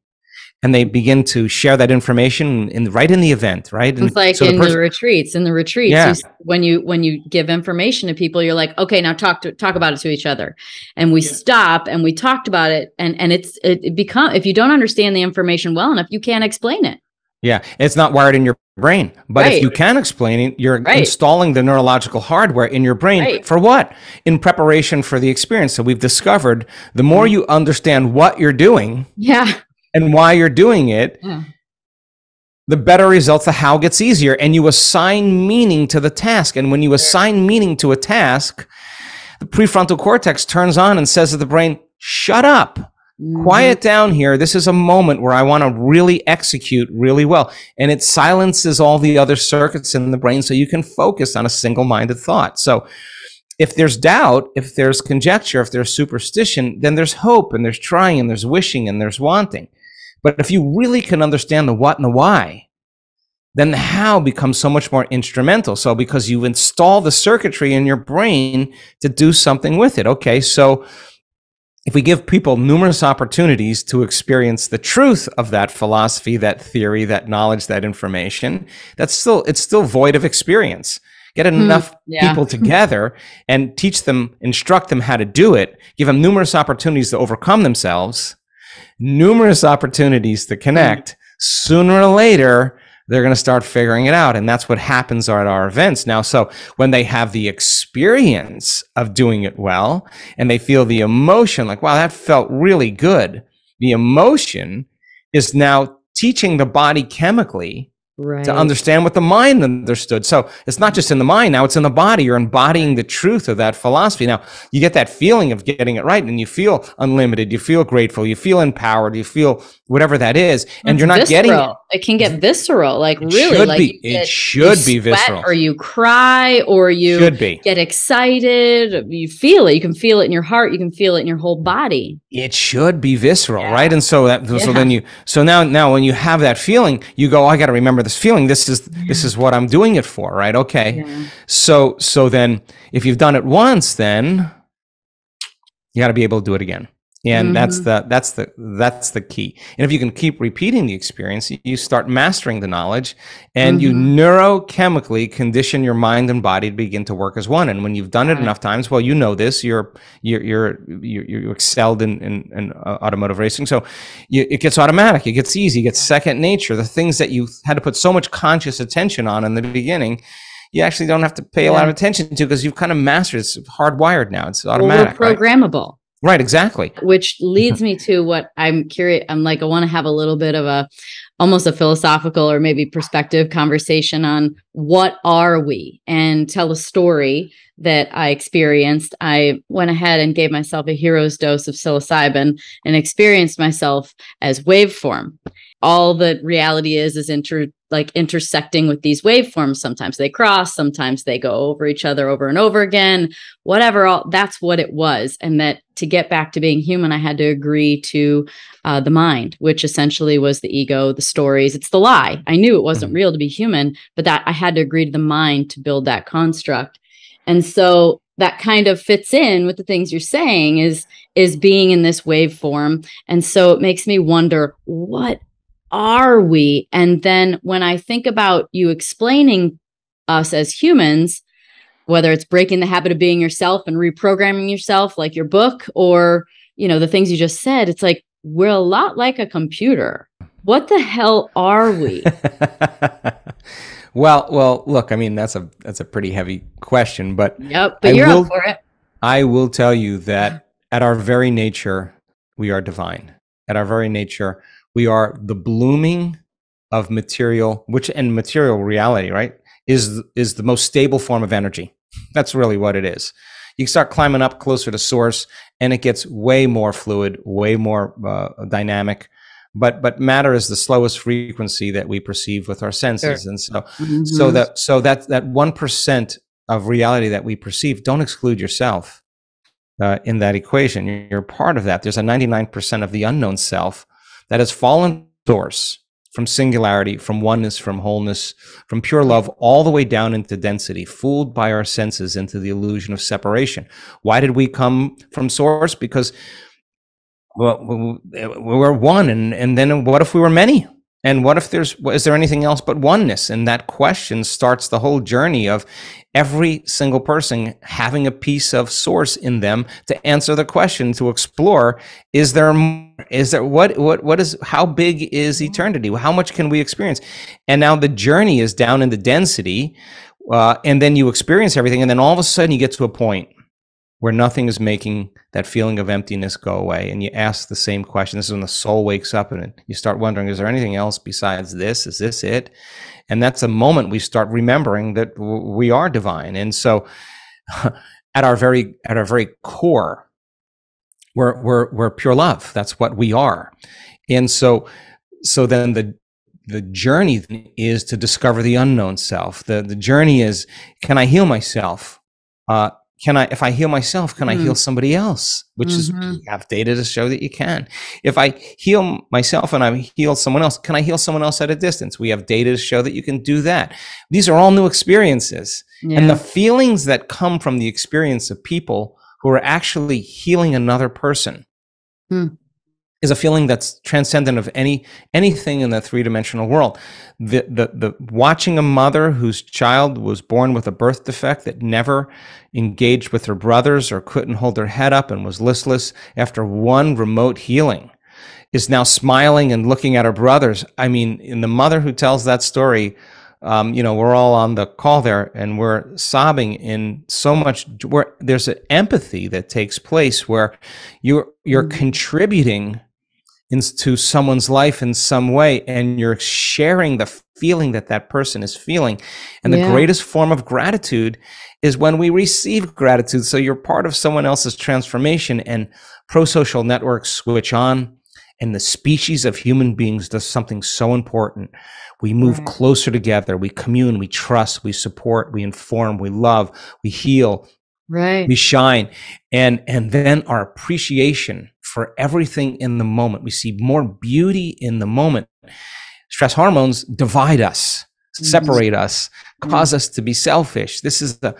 Speaker 2: and they begin to share that information in right in the event, right?
Speaker 1: And it's like so in the, the, retreats. In the retreats, yeah. you, when you when you give information to people, you're like, okay, now talk to talk about it to each other, and we yeah. stop and we talked about it, and and it's it, it become if you don't understand the information well enough, you can't explain it.
Speaker 2: Yeah, it's not wired in your brain. But right. if you can explain it, you're right. installing the neurological hardware in your brain right. for what? In preparation for the experience. So we've discovered the more mm. you understand what you're doing
Speaker 1: yeah.
Speaker 2: And why you're doing it, yeah. the better results, the how gets easier. And you assign meaning to the task. And when you assign meaning to a task, the prefrontal cortex turns on and says to the brain, shut up. Mm-hmm. Quiet down here. This is a moment where I want to really execute really well. And it silences all the other circuits in the brain so you can focus on a single minded thought. So if there's doubt, if there's conjecture, if there's superstition, then there's hope and there's trying and there's wishing and there's wanting. But if you really can understand the what and the why, then the how becomes so much more instrumental. So because you install the circuitry in your brain to do something with it. Okay. So if we give people numerous opportunities to experience the truth of that philosophy, that theory, that knowledge, that information, that's still, it's still void of experience. Get hmm, enough mm, yeah. people together and teach them, instruct them how to do it, give them numerous opportunities to overcome themselves, numerous opportunities to connect. Mm. Sooner or later, they're going to start figuring it out. And that's what happens at our events now. So when they have the experience of doing it well and they feel the emotion, like, wow, that felt really good. The emotion is now teaching the body chemically right. to understand what the mind understood. So it's not just in the mind now, it's in the body. You're embodying the truth of that philosophy. Now you get that feeling of getting it right and you feel unlimited, you feel grateful, you feel empowered, you feel whatever that is, and it's you're not
Speaker 1: visceral.
Speaker 2: getting it.
Speaker 1: It can get visceral, like
Speaker 2: it
Speaker 1: really.
Speaker 2: Should
Speaker 1: like
Speaker 2: be. Get, it should be visceral.
Speaker 1: Or you cry, or you
Speaker 2: should be.
Speaker 1: get excited. You feel it. You can feel it in your heart. You can feel it in your whole body.
Speaker 2: It should be visceral, yeah. right? And so that yeah. so then you so now now when you have that feeling, you go, oh, I got to remember this feeling. This is yeah. this is what I'm doing it for, right? Okay. So so then if you've done it once, then you got to be able to do it again and mm-hmm. that's the that's the that's the key and if you can keep repeating the experience you start mastering the knowledge and mm-hmm. you neurochemically condition your mind and body to begin to work as one and when you've done it right. enough times well you know this you're you're you're you're, you're excelled in, in, in uh, automotive racing so you, it gets automatic it gets easy it gets second nature the things that you had to put so much conscious attention on in the beginning you actually don't have to pay a lot of attention to because you've kind of mastered it's hardwired now it's automatic
Speaker 1: well, programmable right?
Speaker 2: Right, exactly.
Speaker 1: Which leads mm-hmm. me to what I'm curious. I'm like, I want to have a little bit of a almost a philosophical or maybe perspective conversation on what are we and tell a story that I experienced. I went ahead and gave myself a hero's dose of psilocybin and experienced myself as waveform. All that reality is is inter like intersecting with these waveforms. Sometimes they cross, sometimes they go over each other over and over again, whatever. All that's what it was. And that to get back to being human, I had to agree to uh, the mind, which essentially was the ego, the stories. It's the lie. I knew it wasn't mm-hmm. real to be human, but that I had to agree to the mind to build that construct. And so that kind of fits in with the things you're saying is is being in this waveform and so it makes me wonder what are we? And then when I think about you explaining us as humans, whether it's breaking the habit of being yourself and reprogramming yourself, like your book, or you know the things you just said, it's like we're a lot like a computer. What the hell are we?
Speaker 2: well, well, look, I mean that's a that's a pretty heavy question, but
Speaker 1: yep, but I you're will, up for it.
Speaker 2: I will tell you that at our very nature, we are divine. At our very nature, we are the blooming of material, which and material reality, right, is is the most stable form of energy. That's really what it is. You start climbing up closer to source, and it gets way more fluid, way more uh, dynamic. But but matter is the slowest frequency that we perceive with our senses, sure. and so mm-hmm. so that so that that one percent of reality that we perceive, don't exclude yourself uh, in that equation. You're part of that. There's a 99% of the unknown self that has fallen source from singularity, from oneness, from wholeness, from pure love, all the way down into density, fooled by our senses into the illusion of separation. Why did we come from source? Because well, we were one, and, and then what if we were many? And what if there's, is there anything else but oneness? And that question starts the whole journey of every single person having a piece of source in them to answer the question, to explore, is there, is there, what, what, what is, how big is eternity? How much can we experience? And now the journey is down in the density. Uh, and then you experience everything. And then all of a sudden you get to a point where nothing is making that feeling of emptiness go away. And you ask the same question. This is when the soul wakes up and you start wondering, is there anything else besides this? Is this it? And that's a moment we start remembering that we are divine. And so at our very, at our very core, we're, we're, we're pure love. That's what we are. And so, so then the, the journey is to discover the unknown self. The, the journey is, can I heal myself? Uh, can I, if I heal myself, can mm. I heal mm. somebody else? Which mm-hmm. is, you have data to show that you can. If I heal myself and I heal someone else, can I heal someone else at a distance? We have data to show that you can do that. These are all new experiences. Yeah. And the feelings that come from the experience of people who are actually healing another person. Mm is a feeling that's transcendent of any anything in the three-dimensional world. The, the the watching a mother whose child was born with a birth defect that never engaged with her brothers or couldn't hold her head up and was listless after one remote healing is now smiling and looking at her brothers. I mean, in the mother who tells that story, um, you know, we're all on the call there and we're sobbing in so much where there's an empathy that takes place where you're you're mm-hmm. contributing into someone's life in some way and you're sharing the feeling that that person is feeling. And the yeah. greatest form of gratitude is when we receive gratitude. So you're part of someone else's transformation and pro-social networks switch on and the species of human beings does something so important. We move right. closer together. We commune. We trust. We support. We inform. We love. We heal
Speaker 1: right
Speaker 2: we shine and and then our appreciation for everything in the moment we see more beauty in the moment stress hormones divide us mm-hmm. separate mm-hmm. us because mm-hmm. us to be selfish this is the,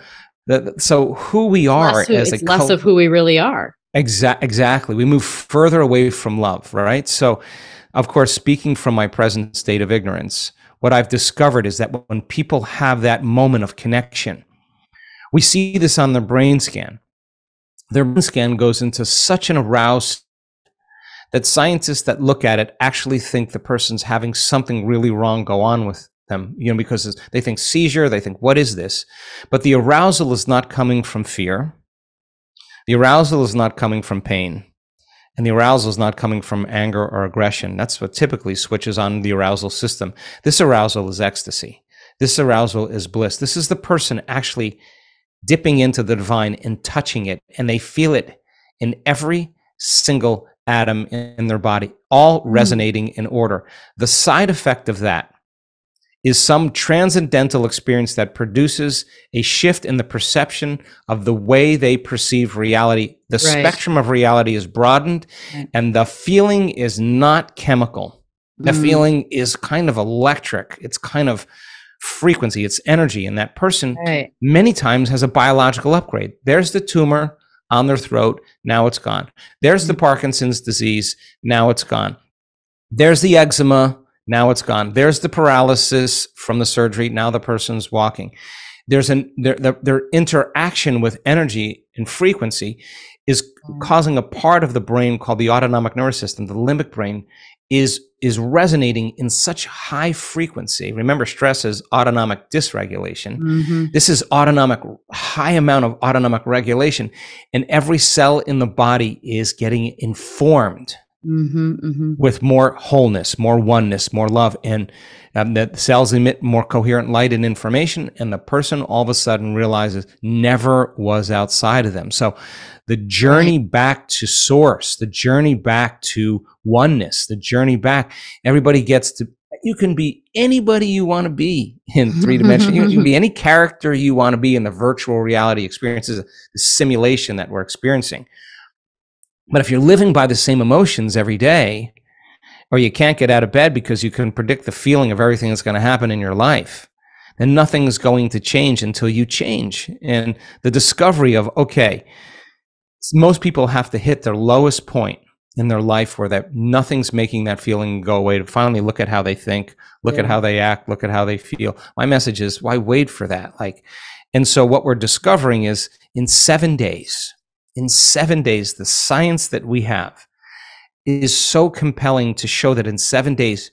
Speaker 2: the so who we are
Speaker 1: who,
Speaker 2: as
Speaker 1: a less of who we really are
Speaker 2: Exa- exactly. We move further away from love, right? So, of course, speaking from my present state of ignorance, what I've discovered is that when people have that moment of connection, we see this on the brain scan. Their brain scan goes into such an aroused that scientists that look at it actually think the person's having something really wrong go on with them, you know, because they think seizure, they think, what is this? But the arousal is not coming from fear. The arousal is not coming from pain. And the arousal is not coming from anger or aggression. That's what typically switches on the arousal system. This arousal is ecstasy. This arousal is bliss. This is the person actually dipping into the divine and touching it. And they feel it in every single atom in their body, all mm. resonating in order. The side effect of that is some transcendental experience that produces a shift in the perception of the way they perceive reality. The right. spectrum of reality is broadened, right. and the feeling is not chemical. The mm. feeling is kind of electric. It's kind of frequency, it's energy. And that person right. many times has a biological upgrade. There's the tumor on their throat. Now it's gone. There's mm. the Parkinson's disease. Now it's gone. There's the eczema now it's gone. There's the paralysis from the surgery. Now the person's walking. There's an their, their, their interaction with energy and frequency is mm. causing a part of the brain called the autonomic nervous system, the limbic brain, is is resonating in such high frequency. Remember, stress is autonomic dysregulation. Mm-hmm. This is autonomic, high amount of autonomic regulation, and every cell in the body is getting informed mm-hmm, mm-hmm. with more wholeness, more oneness, more love, and um, the cells emit more coherent light and information, and the person all of a sudden realizes never was outside of them. So the journey back to source, the journey back to oneness, the journey back, everybody gets to you can be anybody you want to be in three dimensions. you, can be any character you want to be in the virtual reality experiences, the simulation that we're experiencing. But if you're living by the same emotions every day, or you can't get out of bed because you can predict the feeling of everything that's going to happen in your life, then nothing's going to change until you change. And the discovery of, okay, most people have to hit their lowest point in their life where that nothing's making that feeling go away to finally look at how they think, look yeah. at how they act, look at how they feel. My message is why wait for that? Like, and so what we're discovering is in seven days, in seven days, the science that we have is so compelling to show that in seven days,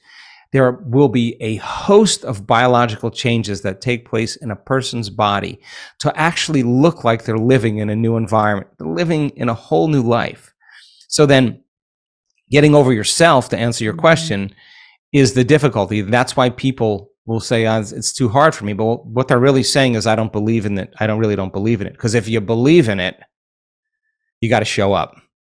Speaker 2: there will be a host of biological changes that take place in a person's body to actually look like they're living in a new environment, living in a whole new life. So then, getting over yourself to answer your mm-hmm. question is the difficulty. That's why people will say oh, it's too hard for me. But what they're really saying is, I don't believe in it. I don't really don't believe in it. Because if you believe in it, you got to show up.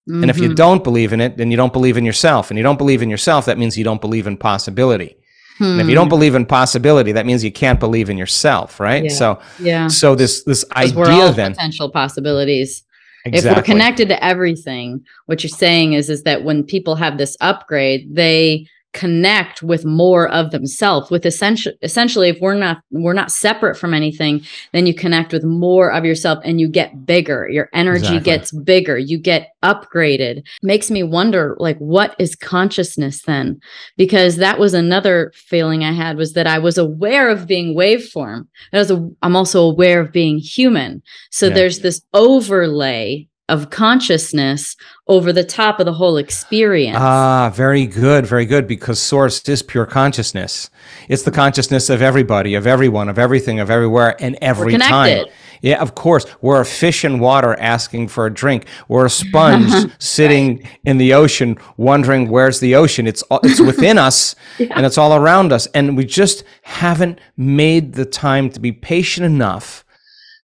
Speaker 2: Mm-hmm. And if you mm-hmm. don't believe in it, then you don't believe in yourself. And you don't believe in yourself, that means you don't believe in possibility. Hmm. And if you don't hmm. believe in possibility, that means you can't believe in yourself, right?
Speaker 1: Yeah.
Speaker 2: So,
Speaker 1: yeah.
Speaker 2: So this this idea
Speaker 1: we're all
Speaker 2: then
Speaker 1: potential possibilities. Exactly. If we're connected to everything, what you're saying is is that when people have this upgrade, they connect with more of themselves with essentially essentially if we're not we're not separate from anything then you connect with more of yourself and you get bigger. Your energy exactly. gets bigger. You get upgraded. Makes me wonder like what is consciousness then? Because that was another feeling i had was that i was aware of being waveform. I was a, i'm also aware of being human. So yeah. there's this overlay of consciousness over the top of the whole experience.
Speaker 2: Ah, very good, very good, because source is pure consciousness. It's the consciousness of everybody, of everyone, of everything, of everywhere, and every time. Yeah, of course. We're a fish in water asking for a drink. We're a sponge sitting right. in the ocean wondering where's the ocean. It's it's within us yeah. and it's all around us, and we just haven't made the time to be patient enough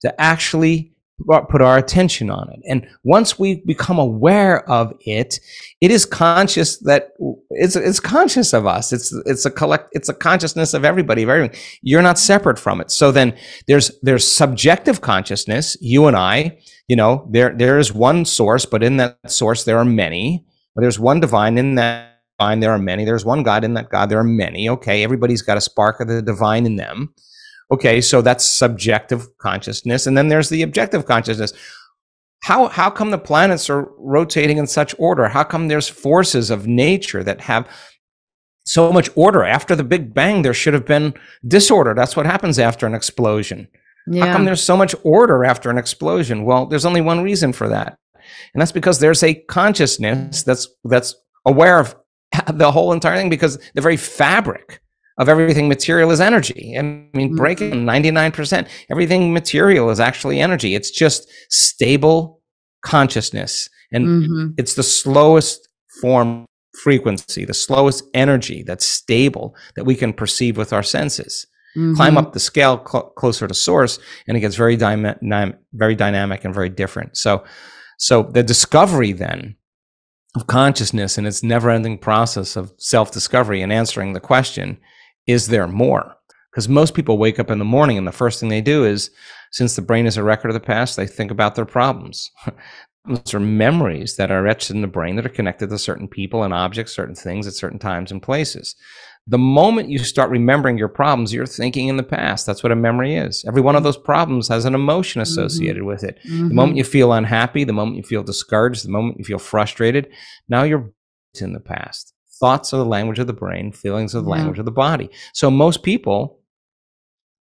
Speaker 2: to actually put our attention on it. And once we become aware of it, it is conscious that it's, it's conscious of us. It's, it's a collect, it's a consciousness of everybody, of everything. You're not separate from it. So then there's, there's subjective consciousness. You and I, you know, there, there is one source, but in that source, there are many. There's one divine in that divine. There are many. There's one God in that God. There are many. Okay. Everybody's got a spark of the divine in them. Okay, so that's subjective consciousness. And then there's the objective consciousness. how how come the planets are rotating in such order? How come there's forces of nature that have so much order? After the Big Bang, there should have been disorder. That's what happens after an explosion. Yeah. How come there's so much order after an explosion? Well, there's only one reason for that. And that's because there's a consciousness that's that's aware of the whole entire thing because the very fabric of everything material is energy. I mean, mm-hmm. breaking 99%, everything material is actually energy. It's just stable consciousness. And mm-hmm. it's the slowest form frequency, the slowest energy that's stable that we can perceive with our senses. Mm-hmm. Climb up the scale cl- closer to source, and it gets very, dy- very dynamic and very different. So, so the discovery then of consciousness and its never-ending process of self-discovery and answering the question is there more? Because most people wake up in the morning and the first thing they do is, since the brain is a record of the past, they think about their problems. Those are memories that are etched in the brain that are connected to certain people and objects, certain things at certain times and places. The moment you start remembering your problems, you're thinking in the past. That's what a memory is. Every one of those problems has an emotion mm-hmm. associated mm-hmm. with it. Mm-hmm. The moment you feel unhappy, the moment you feel discouraged, the moment you feel frustrated, now you're in the past. Thoughts are the language of the brain, feelings are the yeah. language of the body. So most people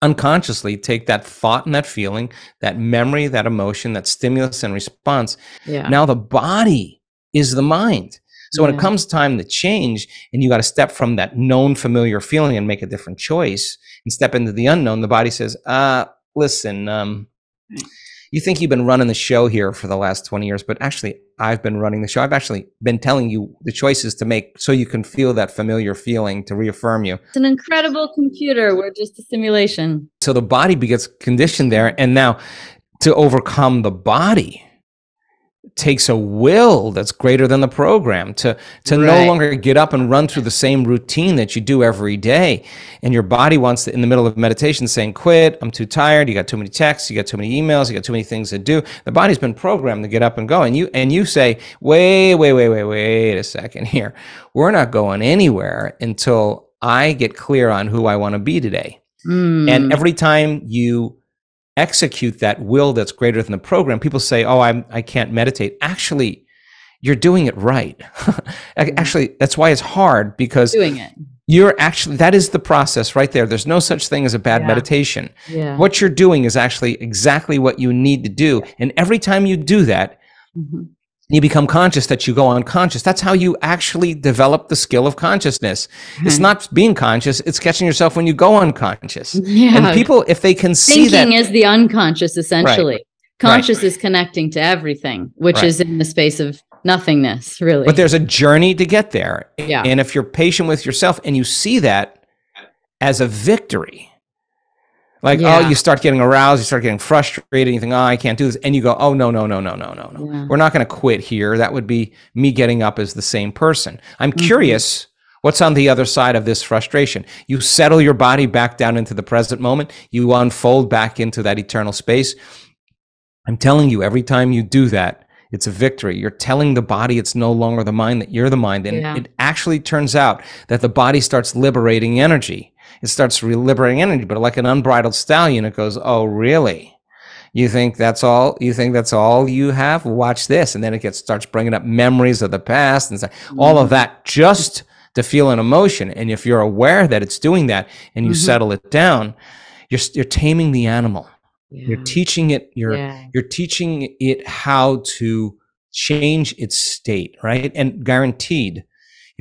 Speaker 2: unconsciously take that thought and that feeling, that memory, that emotion, that stimulus and response. Yeah. Now the body is the mind. So when it comes time to change and you got to step from that known familiar feeling and make a different choice and step into the unknown, the body says, uh, listen, um, you think you've been running the show here for the last 20 years, but actually, I've been running the show. I've actually been telling you the choices to make so you can feel that familiar feeling to reaffirm you.
Speaker 1: It's an incredible computer. We're just a simulation.
Speaker 2: So the body gets conditioned there. And now to overcome the body, takes a will that's greater than the program to to right. no longer get up and run through the same routine that you do every day. And your body wants to in the middle of meditation saying quit i'm too tired you got too many texts you got too many emails you got too many things to do. The body's been programmed to get up and go. And you and you say wait wait wait wait wait a second here. We're not going anywhere until i get clear on who i want to be today. Mm. and every time you execute that will that's greater than the program, people say, "Oh, I'm I can't meditate." Actually, you're doing it right. Mm-hmm. actually, that's why it's hard because
Speaker 1: doing it.
Speaker 2: You're actually that is the process right there. There's no such thing as a bad yeah. meditation. Yeah. What you're doing is actually exactly what you need to do. And every time you do that, mm-hmm you become conscious that you go unconscious. That's how you actually develop the skill of consciousness. Mm-hmm. It's not being conscious, it's catching yourself when you go unconscious. Yeah. And people, if they can see
Speaker 1: Thinking
Speaker 2: that.
Speaker 1: is the unconscious, essentially. Right. Conscious right. is connecting to everything, which right. is in the space of nothingness, really.
Speaker 2: But there's a journey to get there. Yeah. And if you're patient with yourself and you see that as a victory, like, oh, yeah. oh, you start getting aroused, you start getting frustrated, you think, oh, I can't do this. And you go, oh, no, no, no, no, no, no, no. Yeah. We're not going to quit here. That would be me getting up as the same person. I'm mm-hmm. curious what's on the other side of this frustration. You settle your body back down into the present moment, you unfold back into that eternal space. I'm telling you, every time you do that, it's a victory. You're telling the body it's no longer the mind, that you're the mind. And yeah. it actually turns out that the body starts liberating energy it starts liberating energy. But like an unbridled stallion, it goes, "Oh, really? You think that's all? You think that's all you have? Watch this." And then it gets starts bringing up memories of the past and mm-hmm. all of that just to feel an emotion. And if you're aware that it's doing that and you mm-hmm. settle it down, you're you're taming the animal. Yeah. You're teaching it. You're yeah. you're teaching it how to change its state, right? And guaranteed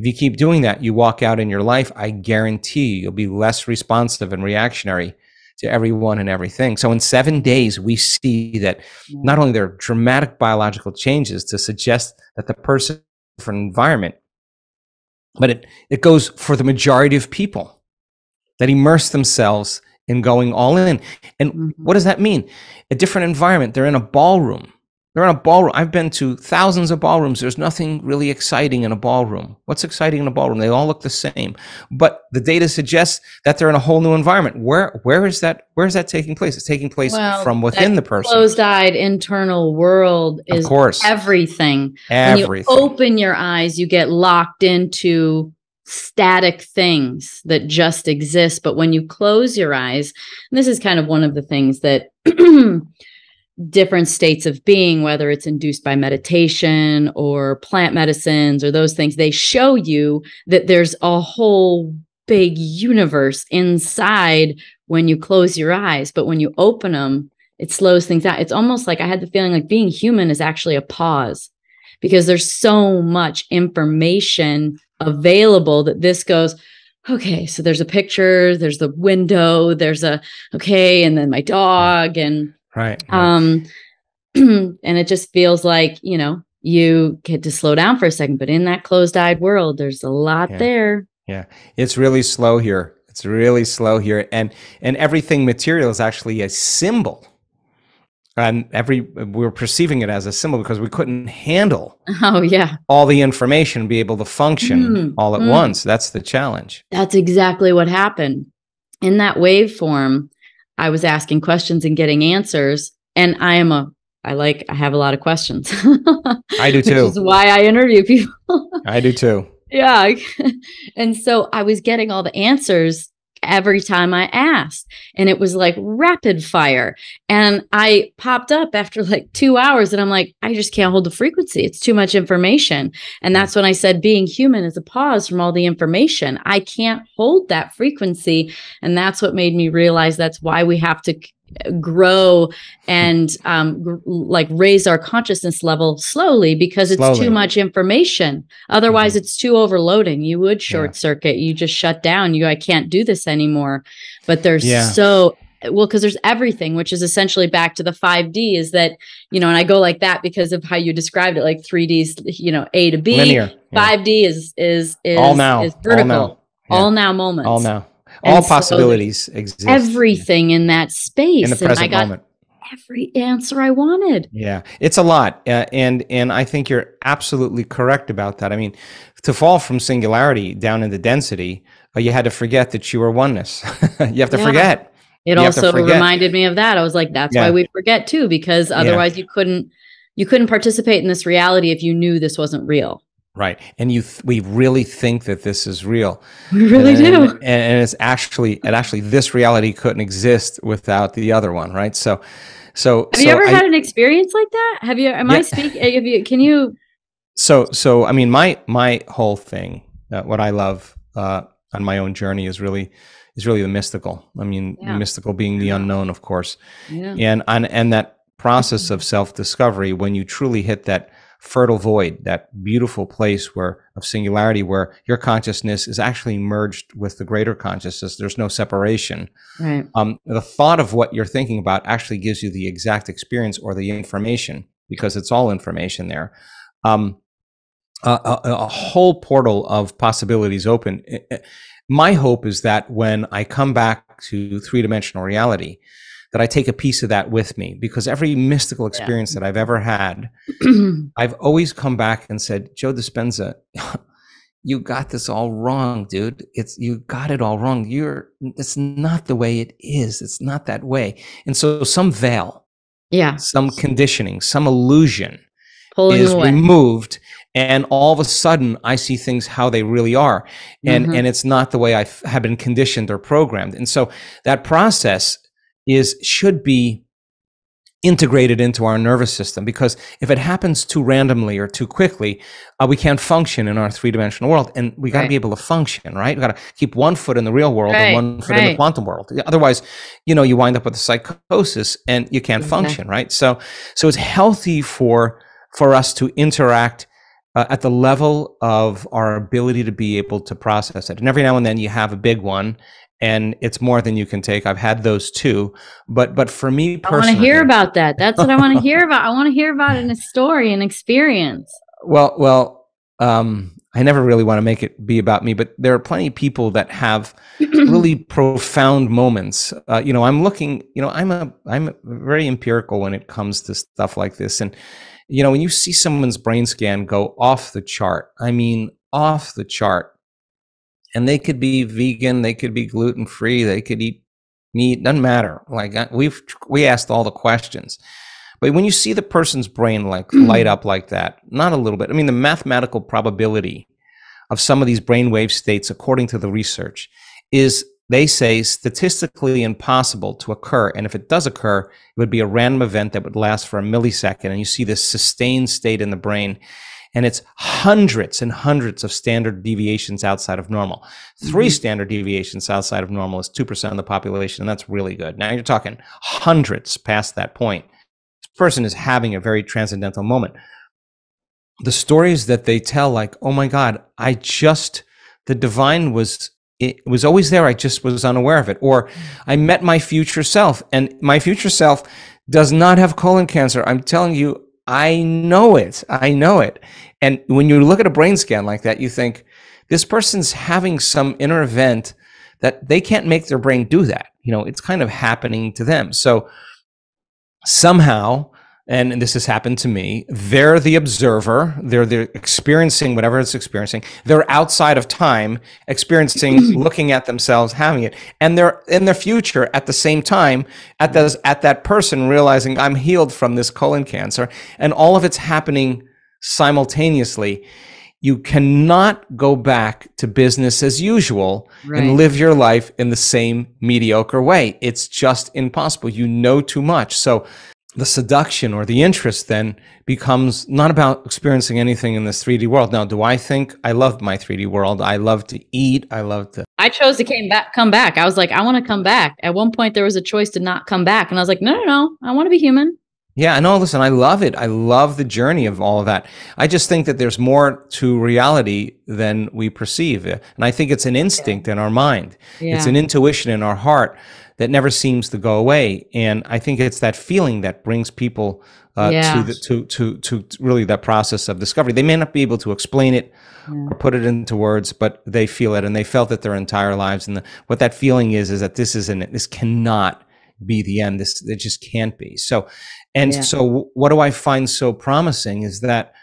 Speaker 2: if you keep doing that, you walk out in your life, I guarantee you'll be less responsive and reactionary to everyone and everything. So in seven days, we see that not only there are dramatic biological changes to suggest that the person for an environment, but it, it goes for the majority of people that immerse themselves in going all in. And mm-hmm. what does that mean? A different environment. They're in a ballroom they're in a ballroom. I've been to thousands of ballrooms. There's nothing really exciting in a ballroom. What's exciting in a ballroom? They all look the same. But the data suggests that they're in a whole new environment. Where where is that where is that taking place? It's taking place well, from within the person.
Speaker 1: Closed-eyed internal world is of course. everything. Everything. When you open your eyes, you get locked into static things that just exist. But when you close your eyes, and this is kind of one of the things that different states of being, whether it's induced by meditation or plant medicines or those things, they show you that there's a whole big universe inside when you close your eyes. But when you open them, it slows things down. It's almost like I had the feeling like being human is actually a pause because there's so much information available that this goes, okay, so there's a picture, there's the window, there's a, okay, and then my dog and
Speaker 2: Right.
Speaker 1: um, and it just feels like, you know, you get to slow down for a second, but in that closed eyed world, there's a lot
Speaker 2: Yeah.
Speaker 1: there.
Speaker 2: Yeah. It's really slow here. It's really slow here. And and everything material is actually a symbol. And every we're perceiving it as a symbol because we couldn't handle
Speaker 1: Oh, yeah.
Speaker 2: all the information, be able to function
Speaker 1: Mm,
Speaker 2: all at
Speaker 1: mm.
Speaker 2: once. That's the challenge.
Speaker 1: That's exactly what happened. In that waveform, I was asking questions and getting answers. And I am a, I like, I have a lot of questions.
Speaker 2: I do
Speaker 1: Which
Speaker 2: too.
Speaker 1: is why I interview people.
Speaker 2: I do too.
Speaker 1: yeah. and so I was getting all the answers every time I asked. And it was like rapid fire. And I popped up after like two hours and I'm like, I just can't hold the frequency. It's too much information. And that's when I said being human is a pause from all the information. I can't hold that frequency. And that's what made me realize that's why we have to grow and um, gr- like raise our consciousness level slowly because it's
Speaker 2: Slowly.
Speaker 1: too much information. Otherwise,
Speaker 2: Mhm.
Speaker 1: it's too overloading. You would short circuit. You just shut down. You, I can't do this anymore. But there's
Speaker 2: Yeah.
Speaker 1: so well because there's everything, which is essentially back to the five D. Is that you know, and I go like that because of how you described it, like three Ds. You know, A to B.
Speaker 2: Linear. Yeah.
Speaker 1: Five D is is is
Speaker 2: all now.
Speaker 1: is vertical.
Speaker 2: All now. Yeah.
Speaker 1: All now moments.
Speaker 2: All now.
Speaker 1: And
Speaker 2: All
Speaker 1: so
Speaker 2: possibilities exist.
Speaker 1: Everything in that space.
Speaker 2: in the
Speaker 1: and I
Speaker 2: present
Speaker 1: got
Speaker 2: moment.
Speaker 1: every answer I wanted.
Speaker 2: Yeah, it's a lot, uh, and and I think you're absolutely correct about that. I mean, to fall from singularity down into density, uh, you had to forget that you were oneness. you have to
Speaker 1: Yeah.
Speaker 2: forget.
Speaker 1: It
Speaker 2: You
Speaker 1: also
Speaker 2: forget.
Speaker 1: reminded me of that. I was like, that's
Speaker 2: Yeah.
Speaker 1: why we forget too, because otherwise you couldn't you couldn't participate in this reality if you knew this wasn't real.
Speaker 2: Right, and you th- we really think that this is real.
Speaker 1: We really
Speaker 2: and,
Speaker 1: do.
Speaker 2: and, and it's actually and actually this reality couldn't exist without the other one, right? So, so
Speaker 1: Have
Speaker 2: so
Speaker 1: you ever
Speaker 2: I-
Speaker 1: had an experience like that? Have you? Am I
Speaker 2: Yeah.
Speaker 1: speak? Have you? Can you?
Speaker 2: so so i mean my my whole thing uh, what i love uh on my own journey is really is really the mystical i mean
Speaker 1: Yeah.
Speaker 2: the mystical being the unknown of course
Speaker 1: Yeah.
Speaker 2: and and and that process of self-discovery when you truly hit that fertile void that beautiful place where of singularity where your consciousness is actually merged with the greater consciousness there's no separation
Speaker 1: Right.
Speaker 2: um, the thought of what you're thinking about actually gives you the exact experience or the information because it's all information there. Um, a, a, a whole portal of possibilities open. My hope is that when I come back to three dimensional reality, that I take a piece of that with me because every mystical experience that I've ever had, I've always come back and said, Joe Dispenza, you got this all wrong, dude. It's you got it all wrong. You're it's not the way it is. It's not that way. And so some veil,
Speaker 1: yeah.
Speaker 2: some conditioning, some illusion
Speaker 1: Pulling
Speaker 2: is
Speaker 1: away.
Speaker 2: removed and all of a sudden I see things how they really are. And
Speaker 1: Mhm.
Speaker 2: and it's not the way I have been conditioned or programmed. And so that process is should be integrated into our nervous system because if it happens too randomly or too quickly, uh, we can't function in our three-dimensional world, and we got to
Speaker 1: Right.
Speaker 2: be able to function, right? We got to keep one foot in the real world
Speaker 1: Right,
Speaker 2: and one foot in the quantum world. Otherwise, you know, you wind up with a psychosis and you can't
Speaker 1: Exactly.
Speaker 2: function, right? So, so it's healthy for for us to interact uh, at the level of our ability to be able to process it. And every now and then you have a big one and it's more than you can take. I've had those too. But but for me personally,
Speaker 1: I want to hear about that. That's what I want to hear about. I want to hear about in a story and experience.
Speaker 2: Well, well, um, I never really want to make it be about me, but there are plenty of people that have really profound moments. Uh, you know, I'm looking. You know, I'm a I'm very empirical when it comes to stuff like this, and you know, when you see someone's brain scan go off the chart, I mean, off the chart, and they could be vegan, they could be gluten free, they could eat meat, doesn't matter. Like uh, we've we asked all the questions. But when you see the person's brain like light up like that, not a little bit. I mean, the mathematical probability of some of these brainwave states, according to the research, is they say statistically impossible to occur. And if it does occur, it would be a random event that would last for a millisecond. And you see this sustained state in the brain. And it's hundreds and hundreds of standard deviations outside of normal. 3 mm-hmm. standard deviations outside of normal is 2% of the population. And that's really good. Now you're talking hundreds past that point. This person is having a very transcendental moment. The stories that they tell, like, oh my God, I just, the divine was it was always there. I just was unaware of it. Or I met my future self, and my future self does not have colon cancer. I'm telling you, I know it. I know it. And when you look at a brain scan like that, you think this person's having some inner event that they can't make their brain do that. You know, it's kind of happening to them. So somehow and this has happened to me. They're the observer. They're they're experiencing whatever it's experiencing. They're outside of time experiencing looking at themselves having it. And they're in their future at the same time at those at that person realizing i'm healed from this colon cancer. And all of it's happening simultaneously. You cannot go back to business as usual right. and live your life in the same mediocre way. It's just impossible. You know too much. So the seduction or the interest then becomes not about experiencing anything in this 3D world. Now, do I think I love my 3D world? I love to eat. I love to.
Speaker 1: I chose to came back, come back. I was like, I want to come back. At one point, there was a choice to not come back, and I was like, no, no, no, I want to be human.
Speaker 2: Yeah, I know. Listen, I love it. I love the journey of all of that. I just think that there's more to reality than we perceive, and I think it's an instinct in our mind. Yeah. It's an intuition in our heart that never seems to go away. And I think it's that feeling that brings people uh, yeah. to, the, to to to really that process of discovery. They may not be able to explain it yeah. or put it into words, but they feel it, and they felt it their entire lives. And the, what that feeling is is that this isn't this cannot be the end. This it just can't be. So, and yeah. so what do I find so promising is that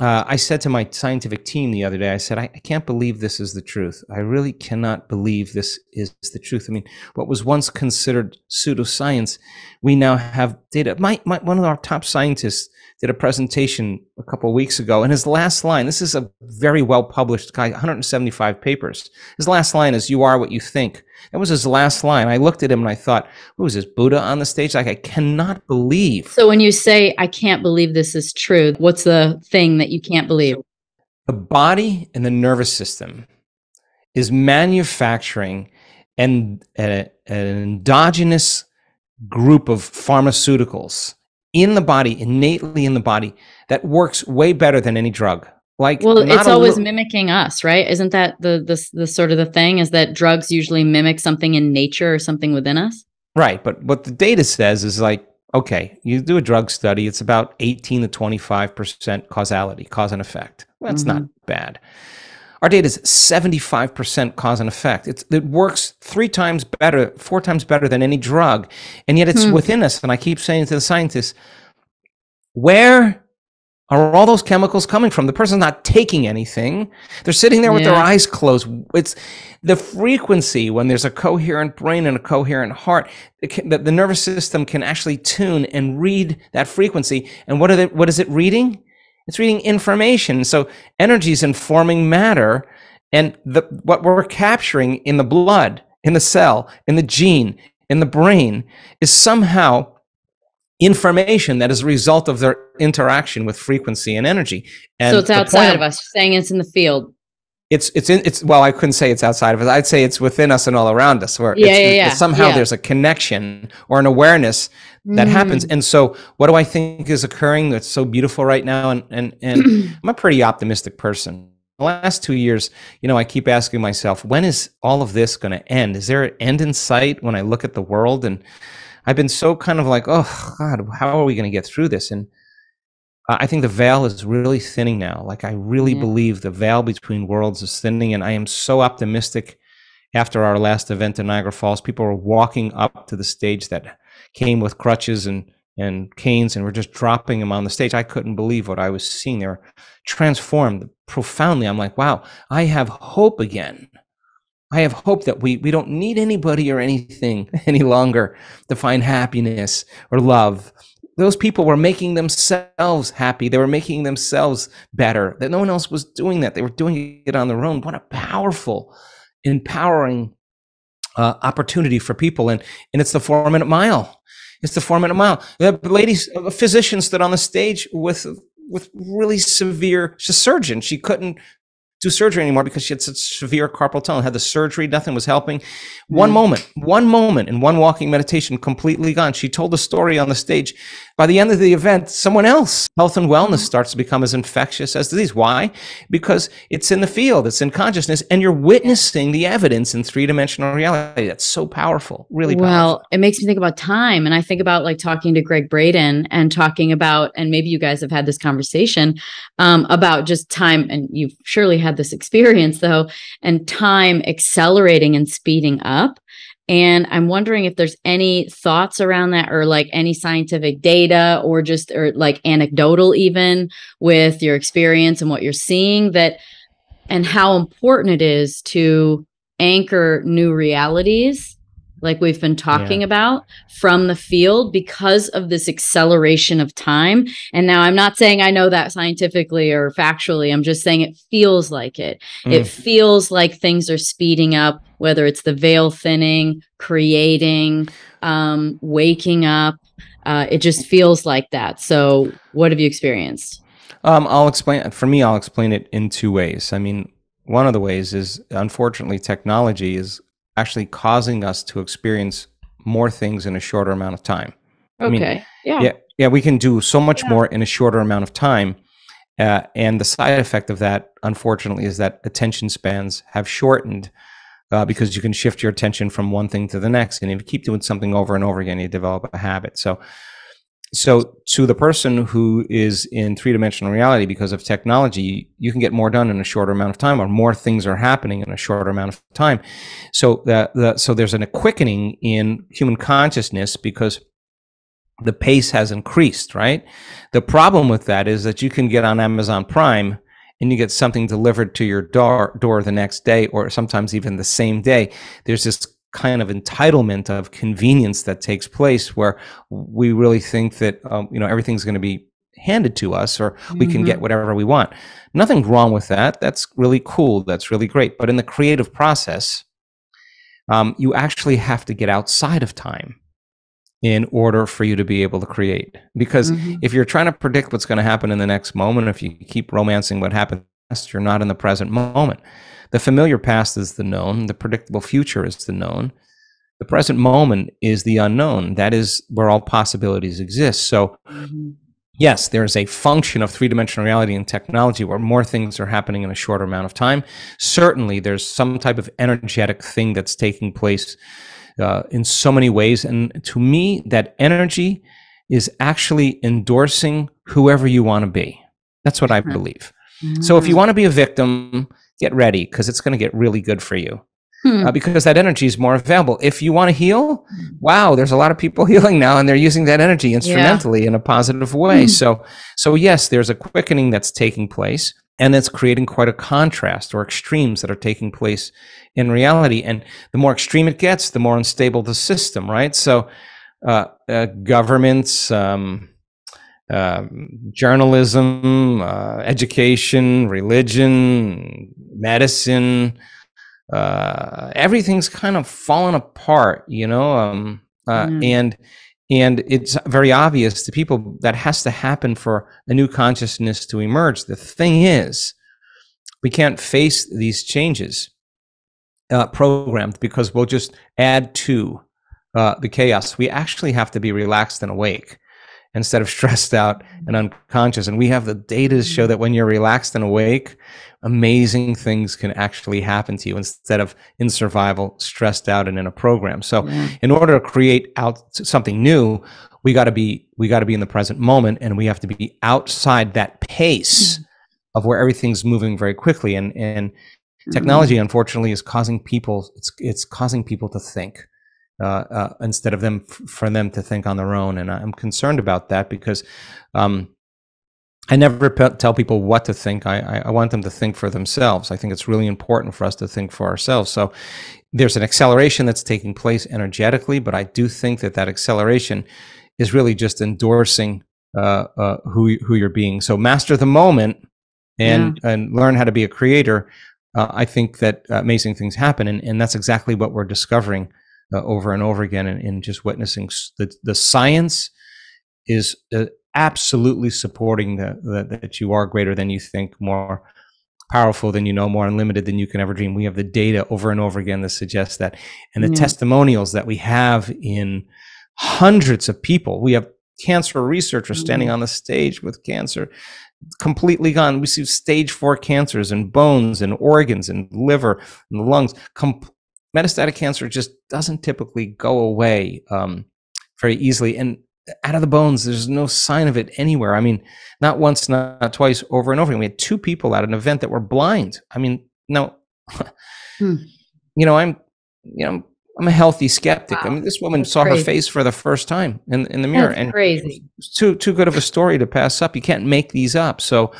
Speaker 2: uh, I said to my scientific team the other day, I said, I, I, can't believe this is the truth. I really cannot believe this is the truth. I mean, what was once considered pseudoscience, we now have data. My, my, one of our top scientists did a presentation a couple of weeks ago, and his last line this is a very well published guy, 175 papers. His last line is, You are what you think. That was his last line. I looked at him and I thought, who is this, Buddha on the stage? Like, I cannot believe.
Speaker 1: So when you say, I can't believe this is true, what's the thing that you can't believe?
Speaker 2: The body and the nervous system is manufacturing an, an endogenous group of pharmaceuticals in the body, innately in the body, that works way better than any drug. Like,
Speaker 1: well, it's always mimicking us, right? Isn't that the, the the sort of the thing? Is that drugs usually mimic something in nature or something within us?
Speaker 2: Right, but what the data says is like, okay, you do a drug study, it's about eighteen to twenty five percent causality, cause and effect. That's mm-hmm. not bad. Our data is 75% cause and effect. It's, it works three times better, four times better than any drug. And yet it's hmm. within us. And I keep saying to the scientists, where are all those chemicals coming from? The person's not taking anything. They're sitting there with yeah. their eyes closed. It's the frequency when there's a coherent brain and a coherent heart that the nervous system can actually tune and read that frequency. And what, are they, what is it reading? It's reading information. So energy is informing matter. And the, what we're capturing in the blood, in the cell, in the gene, in the brain is somehow information that is a result of their interaction with frequency and energy. And
Speaker 1: so it's outside of us, saying it's in the field.
Speaker 2: It's it's in it's well, I couldn't say it's outside of us. I'd say it's within us and all around us. Where yeah, yeah, yeah. somehow yeah. there's a connection or an awareness that mm. happens. And so, what do I think is occurring that's so beautiful right now? And and and I'm a pretty optimistic person. The last two years, you know, I keep asking myself, when is all of this going to end? Is there an end in sight when I look at the world? And I've been so kind of like, oh God, how are we going to get through this? And I think the veil is really thinning now. Like I really yeah. believe the veil between worlds is thinning, and I am so optimistic. After our last event in Niagara Falls, people were walking up to the stage that came with crutches and and canes and were just dropping them on the stage. I couldn't believe what I was seeing. They were transformed profoundly. I'm like, wow, I have hope again. I have hope that we, we don't need anybody or anything any longer to find happiness or love. Those people were making themselves happy. They were making themselves better. That no one else was doing that. They were doing it on their own. What a powerful, empowering uh, opportunity for people, and and it's the four minute mile. It's the four minute mile. The ladies, a physician stood on the stage with with really severe. She's a surgeon. She couldn't do surgery anymore because she had such severe carpal tunnel. Had the surgery, nothing was helping. One mm. moment, one moment in one walking meditation, completely gone. She told the story on the stage. By the end of the event, someone else, health and wellness starts to become as infectious as disease. Why? Because it's in the field, it's in consciousness, and you're witnessing the evidence in three dimensional reality. That's so powerful, really powerful. Well,
Speaker 1: it makes me think about time. And I think about like talking to Gregg Braden and talking about, and maybe you guys have had this conversation um, about just time, and you've surely had this experience though, and time accelerating and speeding up. And I'm wondering if there's any thoughts around that or like any scientific data or just or like anecdotal even with your experience and what you're seeing that and how important it is to anchor new realities like we've been talking yeah. about from the field because of this acceleration of time. And now I'm not saying I know that scientifically or factually. I'm just saying it feels like it. Mm. It feels like things are speeding up, whether it's the veil thinning, creating, um, waking up. Uh, it just feels like that. So, what have you experienced?
Speaker 2: Um, I'll explain. For me, I'll explain it in two ways. I mean, one of the ways is unfortunately technology is actually causing us to experience more things in a shorter amount of time.
Speaker 1: Okay. I mean, yeah.
Speaker 2: Yeah. Yeah. We can do so much yeah. more in a shorter amount of time. Uh, and the side effect of that, unfortunately, is that attention spans have shortened uh, because you can shift your attention from one thing to the next. And if you keep doing something over and over again, you develop a habit. So so to the person who is in three-dimensional reality because of technology you can get more done in a shorter amount of time or more things are happening in a shorter amount of time so that so there's an quickening in human consciousness because the pace has increased right the problem with that is that you can get on amazon prime and you get something delivered to your door, door the next day or sometimes even the same day there's this kind of entitlement of convenience that takes place where we really think that um, you know everything's going to be handed to us or we mm-hmm. can get mm-hmm. whatever we want nothing wrong with that that's really cool that's really great but in the creative process um, you actually have to get outside of time in order for you to be able to create because mm-hmm. if you're trying to predict what's going to happen in the next moment if you keep romancing what happened you're not in the present moment the familiar past is the known, the predictable future is the known. The present moment is the unknown. That is where all possibilities exist. So, mm-hmm. yes, there's a function of three dimensional reality and technology where more things are happening in a shorter amount of time. Certainly, there's some type of energetic thing that's taking place uh, in so many ways. And to me, that energy is actually endorsing whoever you want to be. That's what I believe. Mm-hmm. So if you mm. want to be a victim, get ready because it's going to get really good for you. Hmm. Uh, because that energy is more available. If you want to heal, wow, there's a lot of people healing now, and they're using that energy instrumentally yeah. in a positive way. Hmm. So, so yes, there's a quickening that's taking place, and it's creating quite a contrast or extremes that are taking place in reality. And the more extreme it gets, the more unstable the system, right? So, uh, uh, governments, um, um, journalism, uh, education, religion, medicine, uh, everything's kind of fallen apart, you know. Um, uh, mm. And and it's very obvious to people that has to happen for a new consciousness to emerge. The thing is, we can't face these changes uh, programmed because we'll just add to uh, the chaos. We actually have to be relaxed and awake instead of stressed out and unconscious. And we have the data to show that when you're relaxed and awake, amazing things can actually happen to you instead of in survival, stressed out and in a program. So yeah. in order to create out something new, we got to be we got to be in the present moment and we have to be outside that pace mm-hmm. of where everything's moving very quickly and and technology mm-hmm. unfortunately is causing people it's it's causing people to think uh, uh, instead of them for them to think on their own. And I'm concerned about that because um, I never pe- tell people what to think. I, I, I, want them to think for themselves. I think it's really important for us to think for ourselves. So there's an acceleration that's taking place energetically, but I do think that that acceleration is really just endorsing uh, uh who who you're being. So master the moment and yeah. and learn how to be a creator uh, I think that amazing things happen, and, and that's exactly what we're discovering uh, over and over again, in, in just witnessing the the science is uh, absolutely supporting the, that you are greater than you think, more powerful than you know, more unlimited than you can ever dream. We have the data over and over again that suggests that, and the yeah. testimonials that we have in hundreds of people. We have cancer researchers mm-hmm. standing on the stage with cancer completely gone. We see stage four cancers in bones and organs and liver and the lungs. Com- metastatic cancer just doesn't typically go away um, very easily. And out of the bones, there's no sign of it anywhere. I mean, not once, not, twice, over and over. And we had two people at an event that were blind. I mean, no, hmm. you know, I'm, you know, I'm a healthy skeptic. Wow. I mean, this woman That's saw crazy. her face for the first time in in the mirror,
Speaker 1: That's and crazy.
Speaker 2: too too good of a story to pass up. You can't make these up. So,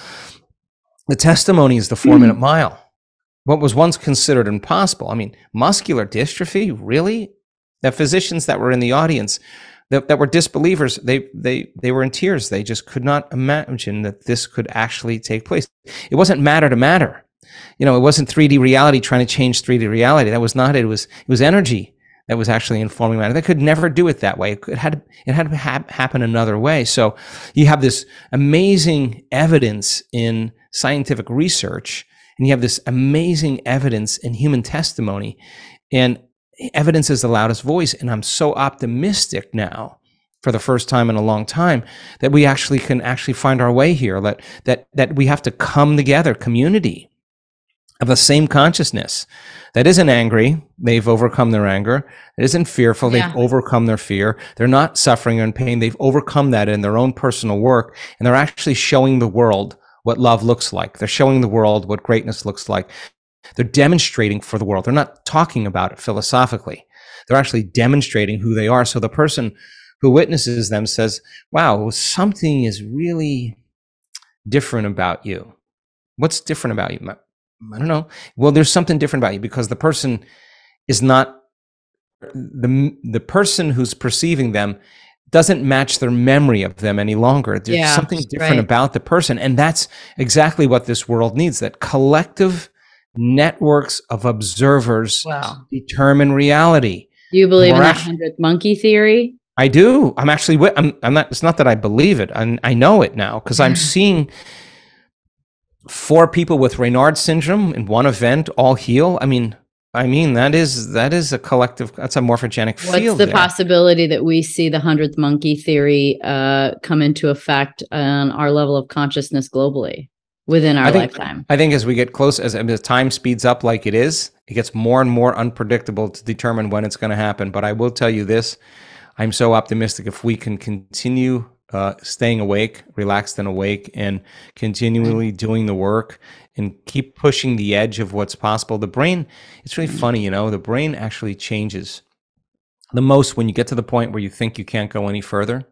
Speaker 2: the testimony is the four minute mile. What was once considered impossible. I mean, muscular dystrophy, really? The physicians that were in the audience that, that were disbelievers, they they they were in tears. They just could not imagine that this could actually take place. It wasn't matter to matter you know, it wasn't 3D reality trying to change 3D reality. That was not it. It was it was energy that was actually informing matter. They could never do it that way. It had it had to ha- happen another way. So you have this amazing evidence in scientific research, and you have this amazing evidence in human testimony, and evidence is the loudest voice. And I'm so optimistic now for the first time in a long time that we actually can actually find our way here that that that we have to come together community of the same consciousness that isn't angry. They've overcome their anger. It isn't fearful. They've overcome their fear. They're not suffering or in pain. They've overcome that in their own personal work. And they're actually showing the world what love looks like. They're showing the world what greatness looks like. They're demonstrating for the world. They're not talking about it philosophically. They're actually demonstrating who they are. So the person who witnesses them says, wow, something is really different about you. What's different about you? I don't know. Well, there's something different about you because the person is not the the person who's perceiving them doesn't match their memory of them any longer. There's yeah, something different right. about the person, and that's exactly what this world needs. That collective networks of observers wow. determine reality.
Speaker 1: Do you believe in that hundredth monkey theory?
Speaker 2: I do. I'm actually. I'm. I'm not. It's not that I believe it. I, I know it now because I'm seeing four people with Raynaud syndrome in one event all heal. I mean, I mean that is that is a collective. That's a morphogenic
Speaker 1: What's
Speaker 2: field.
Speaker 1: What's the there. possibility that we see the hundredth monkey theory uh, come into effect on our level of consciousness globally within our
Speaker 2: I think,
Speaker 1: lifetime?
Speaker 2: I think as we get close, as, as time speeds up, like it is, it gets more and more unpredictable to determine when it's going to happen. But I will tell you this: I'm so optimistic if we can continue uh, staying awake, relaxed and awake, and continually doing the work and keep pushing the edge of what's possible. The brain, it's really funny, you know, the brain actually changes the most when you get to the point where you think you can't go any further.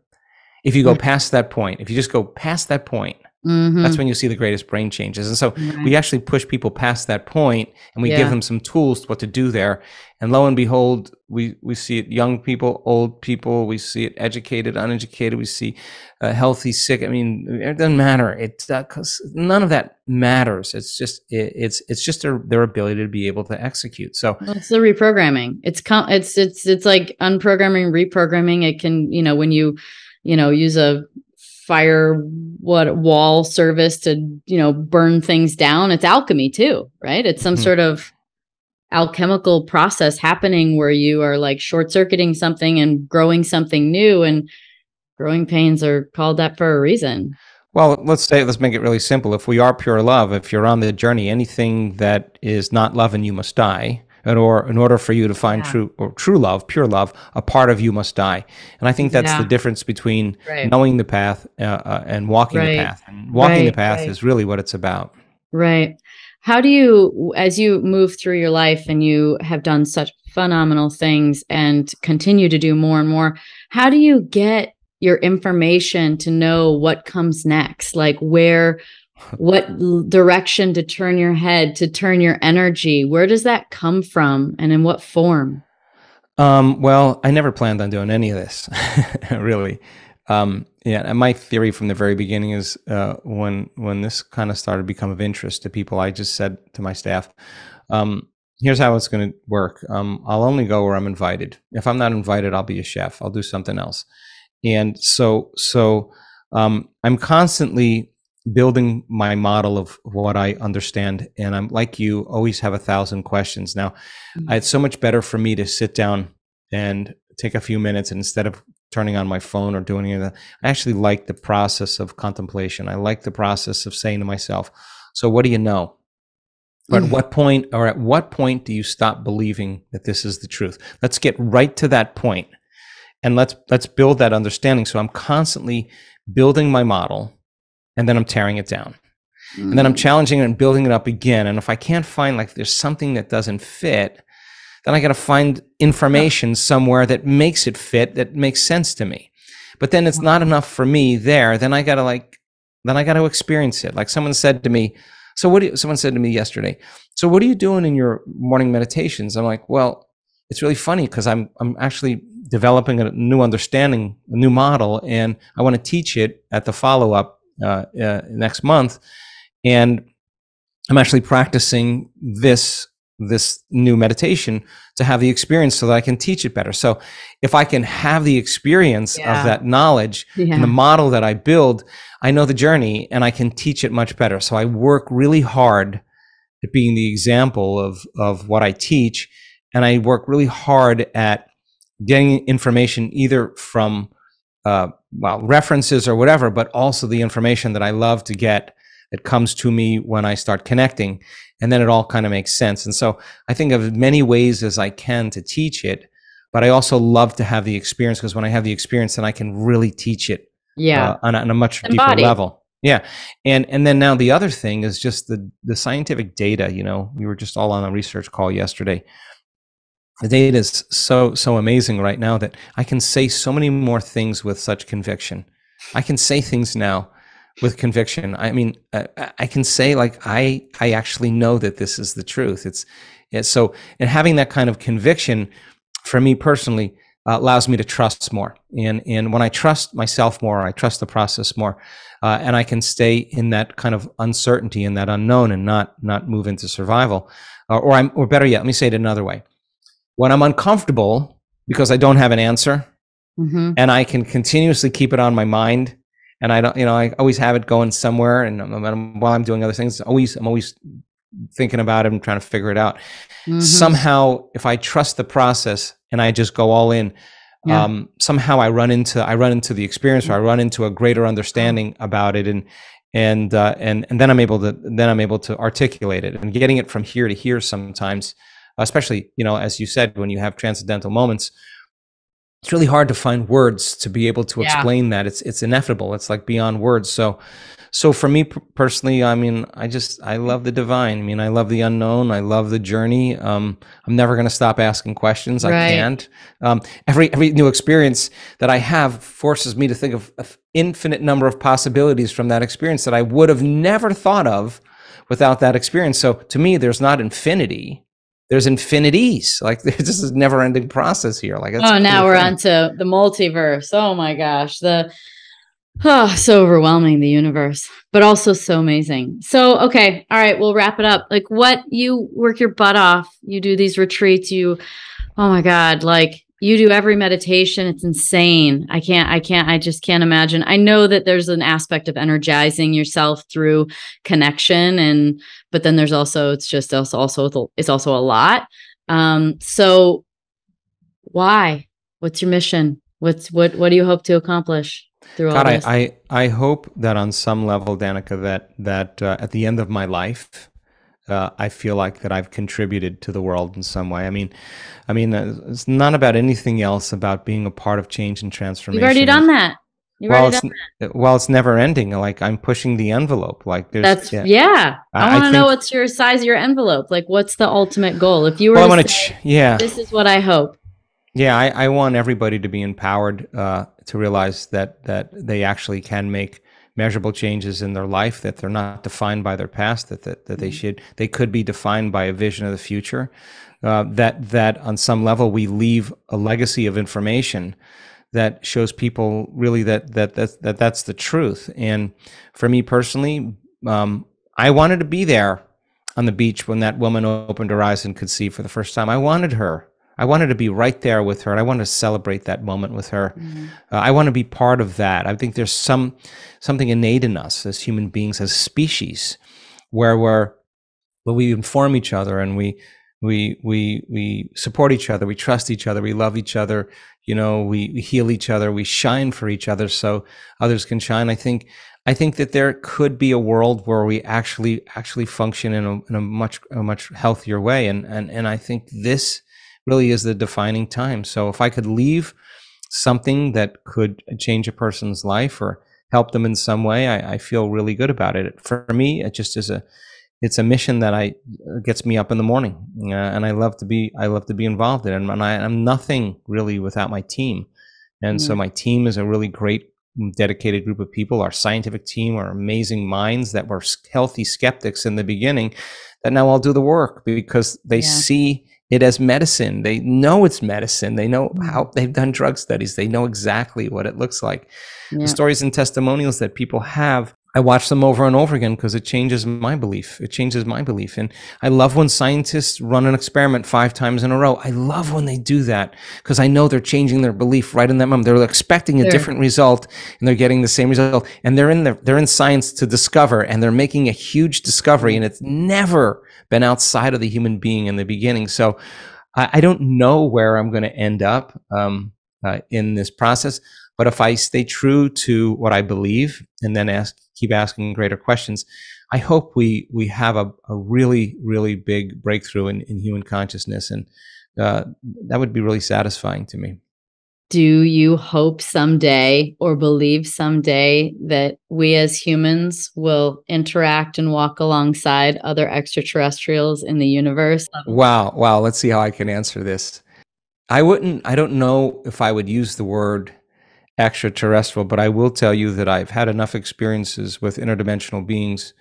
Speaker 2: If you go mm. past that point, if you just go past that point, Mm-hmm. That's when you see the greatest brain changes. And so right. we actually push people past that point and we yeah. give them some tools what to do there. And lo and behold, we, we see it young people, old people, we see it educated, uneducated, we see uh, healthy, sick. I mean, it doesn't matter. It's uh, none of that matters. It's just, it, it's, it's just their, their ability to be able to execute. So
Speaker 1: well, it's the reprogramming. It's, com- it's, it's, it's like unprogramming, reprogramming. It can, you know, when you, you know, use a fire what wall service to you know burn things down. It's alchemy too right? It's some mm-hmm. sort of alchemical process happening where you are like short circuiting something and growing something new and growing pains are called that for a reason.
Speaker 2: Well let's say let's make it really simple. If we are pure love if you're on the journey anything that is not love and you must die or in order for you to find yeah. true or true love, pure love, a part of you must die. And I think that's yeah. the difference between right. knowing the path uh, uh, and walking right. the path. And walking right. the path is really what it's about.
Speaker 1: Right. How do you, as you move through your life and you have done such phenomenal things and continue to do more and more, how do you get your information to know what comes next? Like where what direction to turn your head to turn your energy where does that come from and in what form
Speaker 2: um, well i never planned on doing any of this really Um, yeah, my theory from the very beginning is uh, when when this kind of started to become of interest to people, I just said to my staff, um, "Here's how it's going to work. Um, I'll only go where I'm invited. If I'm not invited, I'll be a chef. I'll do something else." And so, so um, I'm constantly building my model of what I understand, and I'm like you, always have a thousand questions. Now, mm-hmm. it's so much better for me to sit down and take a few minutes and instead of turning on my phone or doing anything. I actually like the process of contemplation. I like the process of saying to myself, so what do you know? Or at mm. what point or at what point do you stop believing that this is the truth? Let's get right to that point and let's let's build that understanding. So I'm constantly building my model and then I'm tearing it down. Mm. And then I'm mm. challenging it and building it up again. And if I can't find like there's something that doesn't fit, then I got to find information somewhere that makes it fit, that makes sense to me. But then it's not enough for me there. Then I got to like, then I got to experience it. Like someone said to me, so what do you, someone said to me yesterday, so what are you doing in your morning meditations? I'm like, well, it's really funny because I'm, I'm actually developing a new understanding, a new model, and I want to teach it at the follow up uh, uh, next month. And I'm actually practicing this this new meditation to have the experience so that I can teach it better. So if I can have the experience yeah. of that knowledge yeah. and the model that I build, I know the journey and I can teach it much better. So I work really hard at being the example of, of what I teach. And I work really hard at getting information either from, uh, well, references or whatever, but also the information that I love to get that comes to me when I start connecting and then it all kind of makes sense. And so I think of many ways as I can to teach it, but I also love to have the experience because when I have the experience, then I can really teach it.
Speaker 1: Yeah,
Speaker 2: uh, on, a, on, a, much Embody. deeper level. Yeah, and and then now the other thing is just the the scientific data. You know, we were just all on a research call yesterday. The data is so so amazing right now that I can say so many more things with such conviction. I can say things now with conviction. I mean, uh, I can say like I I actually know that this is the truth. It's, it's so and having that kind of conviction for me personally uh, allows me to trust more. And and when I trust myself more, I trust the process more, uh, and I can stay in that kind of uncertainty and that unknown and not not move into survival. Uh, or I'm or better yet, let me say it another way. When I'm uncomfortable because I don't have an answer, mm-hmm. and I can continuously keep it on my mind and I don't, you know, I always have it going somewhere. And I'm, while I'm doing other things, always, I'm always thinking about it and trying to figure it out. Mm-hmm. Somehow, if I trust the process and I just go all in, yeah. um, somehow I run into, I run into the experience or I run into a greater understanding about it. And, and, uh, and, and then I'm able to, then I'm able to articulate it and getting it from here to here sometimes, especially, you know, as you said, when you have transcendental moments, it's really hard to find words to be able to yeah. explain that. It's it's ineffable. It's like beyond words. So so for me personally i mean i just i love the divine. I mean i love the unknown. I love the journey. Um, i'm never going to stop asking questions. Right. i can't. Um, every every new experience that i have forces me to think of an infinite number of possibilities from that experience that i would have never thought of without that experience. So to me there's not infinity there's infinities. Like this is never ending process here. Like
Speaker 1: oh, now we're on to the multiverse. Oh my gosh, the oh, so overwhelming the universe, but also so amazing. So okay, all right, we'll wrap it up. Like what you work your butt off. You do these retreats. You, oh my god, like you do every meditation. It's insane. I can't i can't i just can't imagine. I know that there's an aspect of energizing yourself through connection and but then there's also it's just also also it's also a lot. Um so why? What's your mission? What's what what do you hope to accomplish through God, all this?
Speaker 2: I, I i hope that on some level danica that that uh, at the end of my life uh, I feel like that I've contributed to the world in some way. I mean, I mean, uh, it's not about anything else. About being a part of change and transformation.
Speaker 1: You've already done that. You've
Speaker 2: well, it's, that. well, it's never ending. Like I'm pushing the envelope. Like there's
Speaker 1: that's yeah. yeah. I, I want to know what's your size of your envelope. Like what's the ultimate goal? If you were, well, to I say, ch- yeah, this is what I hope.
Speaker 2: Yeah, I, I want everybody to be empowered uh, to realize that that they actually can make measurable changes in their life that they're not defined by their past that that, that they mm-hmm. should they could be defined by a vision of the future uh, that that on some level we leave a legacy of information that shows people really that that that, that that's the truth. And for me personally, um, I wanted to be there on the beach when that woman opened her eyes and could see for the first time. I wanted her. I wanted to be right there with her, and I wanted to celebrate that moment with her. Mm-hmm. Uh, I want to be part of that. I think there's some something innate in us as human beings, as species, where we're where we inform each other and we we we we support each other, we trust each other, we love each other. You know, we, we heal each other, we shine for each other, so others can shine. I think I think that there could be a world where we actually actually function in a, in a much a much healthier way, and and and I think this really is the defining time. So if I could leave something that could change a person's life or help them in some way, I, I feel really good about it. For me, it just is a it's a mission that I gets me up in the morning, uh, and I love to be I love to be involved in it. And I, am nothing really without my team, and mm-hmm. so my team is a really great, dedicated group of people. Our scientific team are amazing minds that were healthy skeptics in the beginning, that now all do the work because they yeah. see it as medicine. They know it's medicine. They know mm. how they've done drug studies. They know exactly what it looks like. Yeah. The stories and testimonials that people have I watch them over and over again because it changes my belief. It changes my belief. And I love when scientists run an experiment five times in a row. I love when they do that because I know they're changing their belief right in that moment. They're expecting a sure. different result and they're getting the same result. And they're in the, they're in science to discover and they're making a huge discovery and it's never been outside of the human being in the beginning. So I, I don't know where I'm going to end up um, uh, in this process. But if I stay true to what I believe and then ask, keep asking greater questions, I hope we we have a, a really really big breakthrough in, in human consciousness, and uh, that would be really satisfying to me.
Speaker 1: Do you hope someday or believe someday that we as humans will interact and walk alongside other extraterrestrials in the universe?
Speaker 2: Wow, wow. Let's see how I can answer this. I wouldn't, I don't know if I would use the word extraterrestrial, but I will tell you that I've had enough experiences with interdimensional beings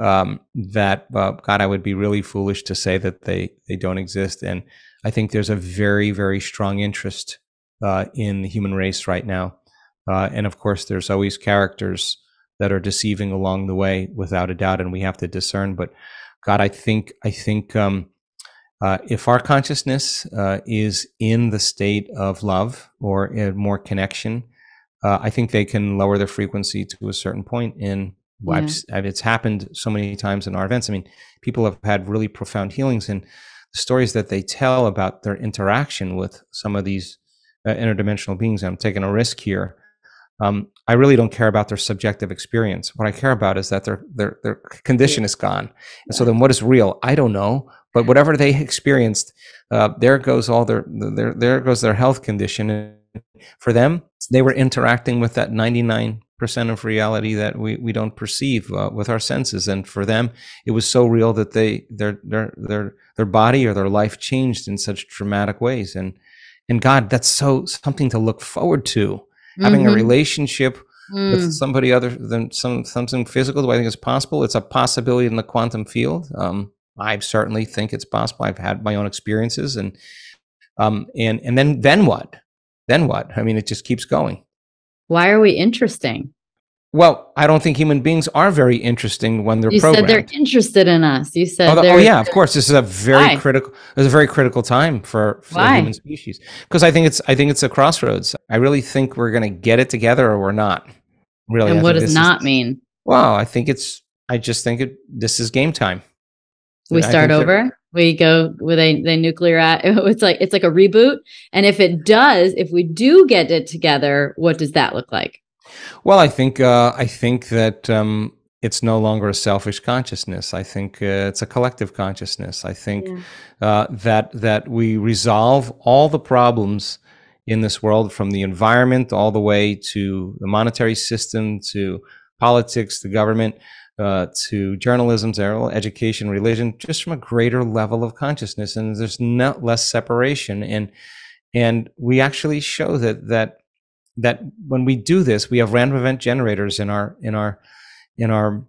Speaker 2: um, that uh, God, I would be really foolish to say that they they don't exist. And I think there's a very very strong interest uh, in the human race right now. Uh, and of course, there's always characters that are deceiving along the way, without a doubt, and we have to discern. But God, I think I think um, uh, if our consciousness uh, is in the state of love or more connection, uh, I think they can lower their frequency to a certain point. And yeah. I've, it's happened so many times in our events. I mean, people have had really profound healings, and the stories that they tell about their interaction with some of these uh, interdimensional beings. I'm taking a risk here. Um, I really don't care about their subjective experience. What I care about is that their their their condition yeah. is gone. And so then, what is real? I don't know. But whatever they experienced, uh, there goes all their, their there goes their health condition for them, they were interacting with that 99% of reality that we, we don't perceive uh, with our senses. And for them, it was so real that they their their their their body or their life changed in such dramatic ways. And and God, that's so something to look forward to. Mm-hmm. Having a mm-hmm. relationship mm. with somebody other than some something physical. Do I think it's possible? It's a possibility in the quantum field. Um, I certainly think it's possible. I've had my own experiences, and um, and and then then what? Then what? I mean, it just keeps going.
Speaker 1: Why are we interesting?
Speaker 2: Well, I don't think human beings are very interesting when they're
Speaker 1: you
Speaker 2: programmed.
Speaker 1: said they're interested in us. You said,
Speaker 2: oh, oh yeah, of course. This is a very Why? critical. It's a very critical time for, for the human species because I think it's I think it's a crossroads. I really think we're going to get it together or we're not. Really,
Speaker 1: and I what does not is, mean?
Speaker 2: Well, I think it's. I just think it. This is game time.
Speaker 1: We start over we go with a the nuclear it's like it's like a reboot. And if it does if we do get it together what does that look like?
Speaker 2: Well i think uh, i think that um, it's no longer a selfish consciousness. I think uh, it's a collective consciousness. I think yeah. uh, that that we resolve all the problems in this world from the environment all the way to the monetary system to politics the government uh, to journalism, to education, religion, just from a greater level of consciousness, and there's not less separation. And and we actually show that that that when we do this, we have random event generators in our in our in our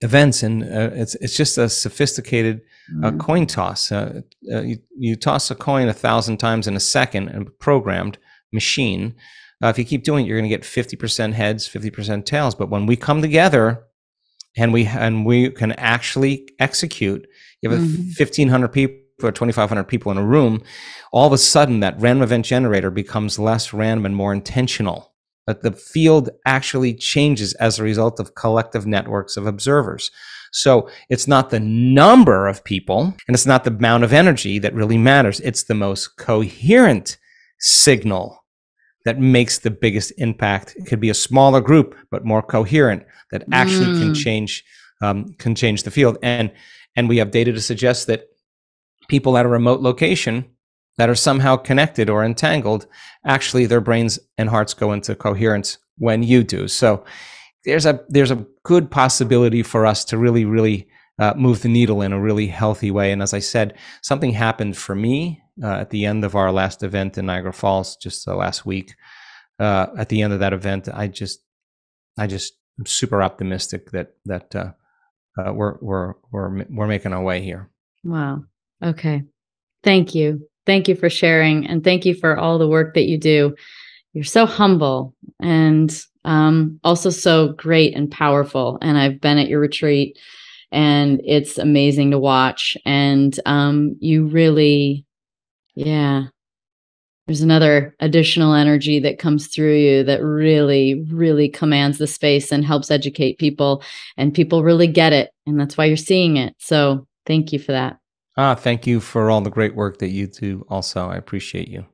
Speaker 2: events, and uh, it's it's just a sophisticated uh, mm-hmm. coin toss. Uh, uh, you, you toss a coin a thousand times in a second, a programmed machine. Uh, if you keep doing it, you're going to get 50% heads, 50% tails. But when we come together and we and we can actually execute, you have mm-hmm. 1,500 people or 2,500 people in a room. All of a sudden, that random event generator becomes less random and more intentional. That the field actually changes as a result of collective networks of observers. So it's not the number of people and it's not the amount of energy that really matters. It's the most coherent signal that makes the biggest impact. It could be a smaller group, but more coherent that actually mm. can change um, can change the field. And and we have data to suggest that people at a remote location that are somehow connected or entangled, actually their brains and hearts go into coherence when you do. So there's a there's a good possibility for us to really really uh, move the needle in a really healthy way. And as I said, something happened for me uh, at the end of our last event in Niagara Falls just uh, last week. Uh, at the end of that event, I just I just am super optimistic that that uh, uh, we're we're we're we're making our way here.
Speaker 1: Wow. Okay. Thank you. Thank you for sharing, and thank you for all the work that you do. You're so humble and um, also so great and powerful. And I've been at your retreat and it's amazing to watch. And um, you really, yeah, there's another additional energy that comes through you that really, really commands the space and helps educate people. And people really get it. And that's why you're seeing it. So thank you for that.
Speaker 2: Ah, thank you for all the great work that you do also. I appreciate you.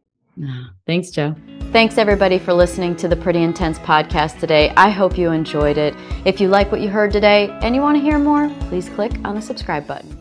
Speaker 1: Thanks, Joe. Thanks, everybody, for listening to the Pretty Intense podcast today. I hope you enjoyed it. If you like what you heard today and you want to hear more, please click on the subscribe button.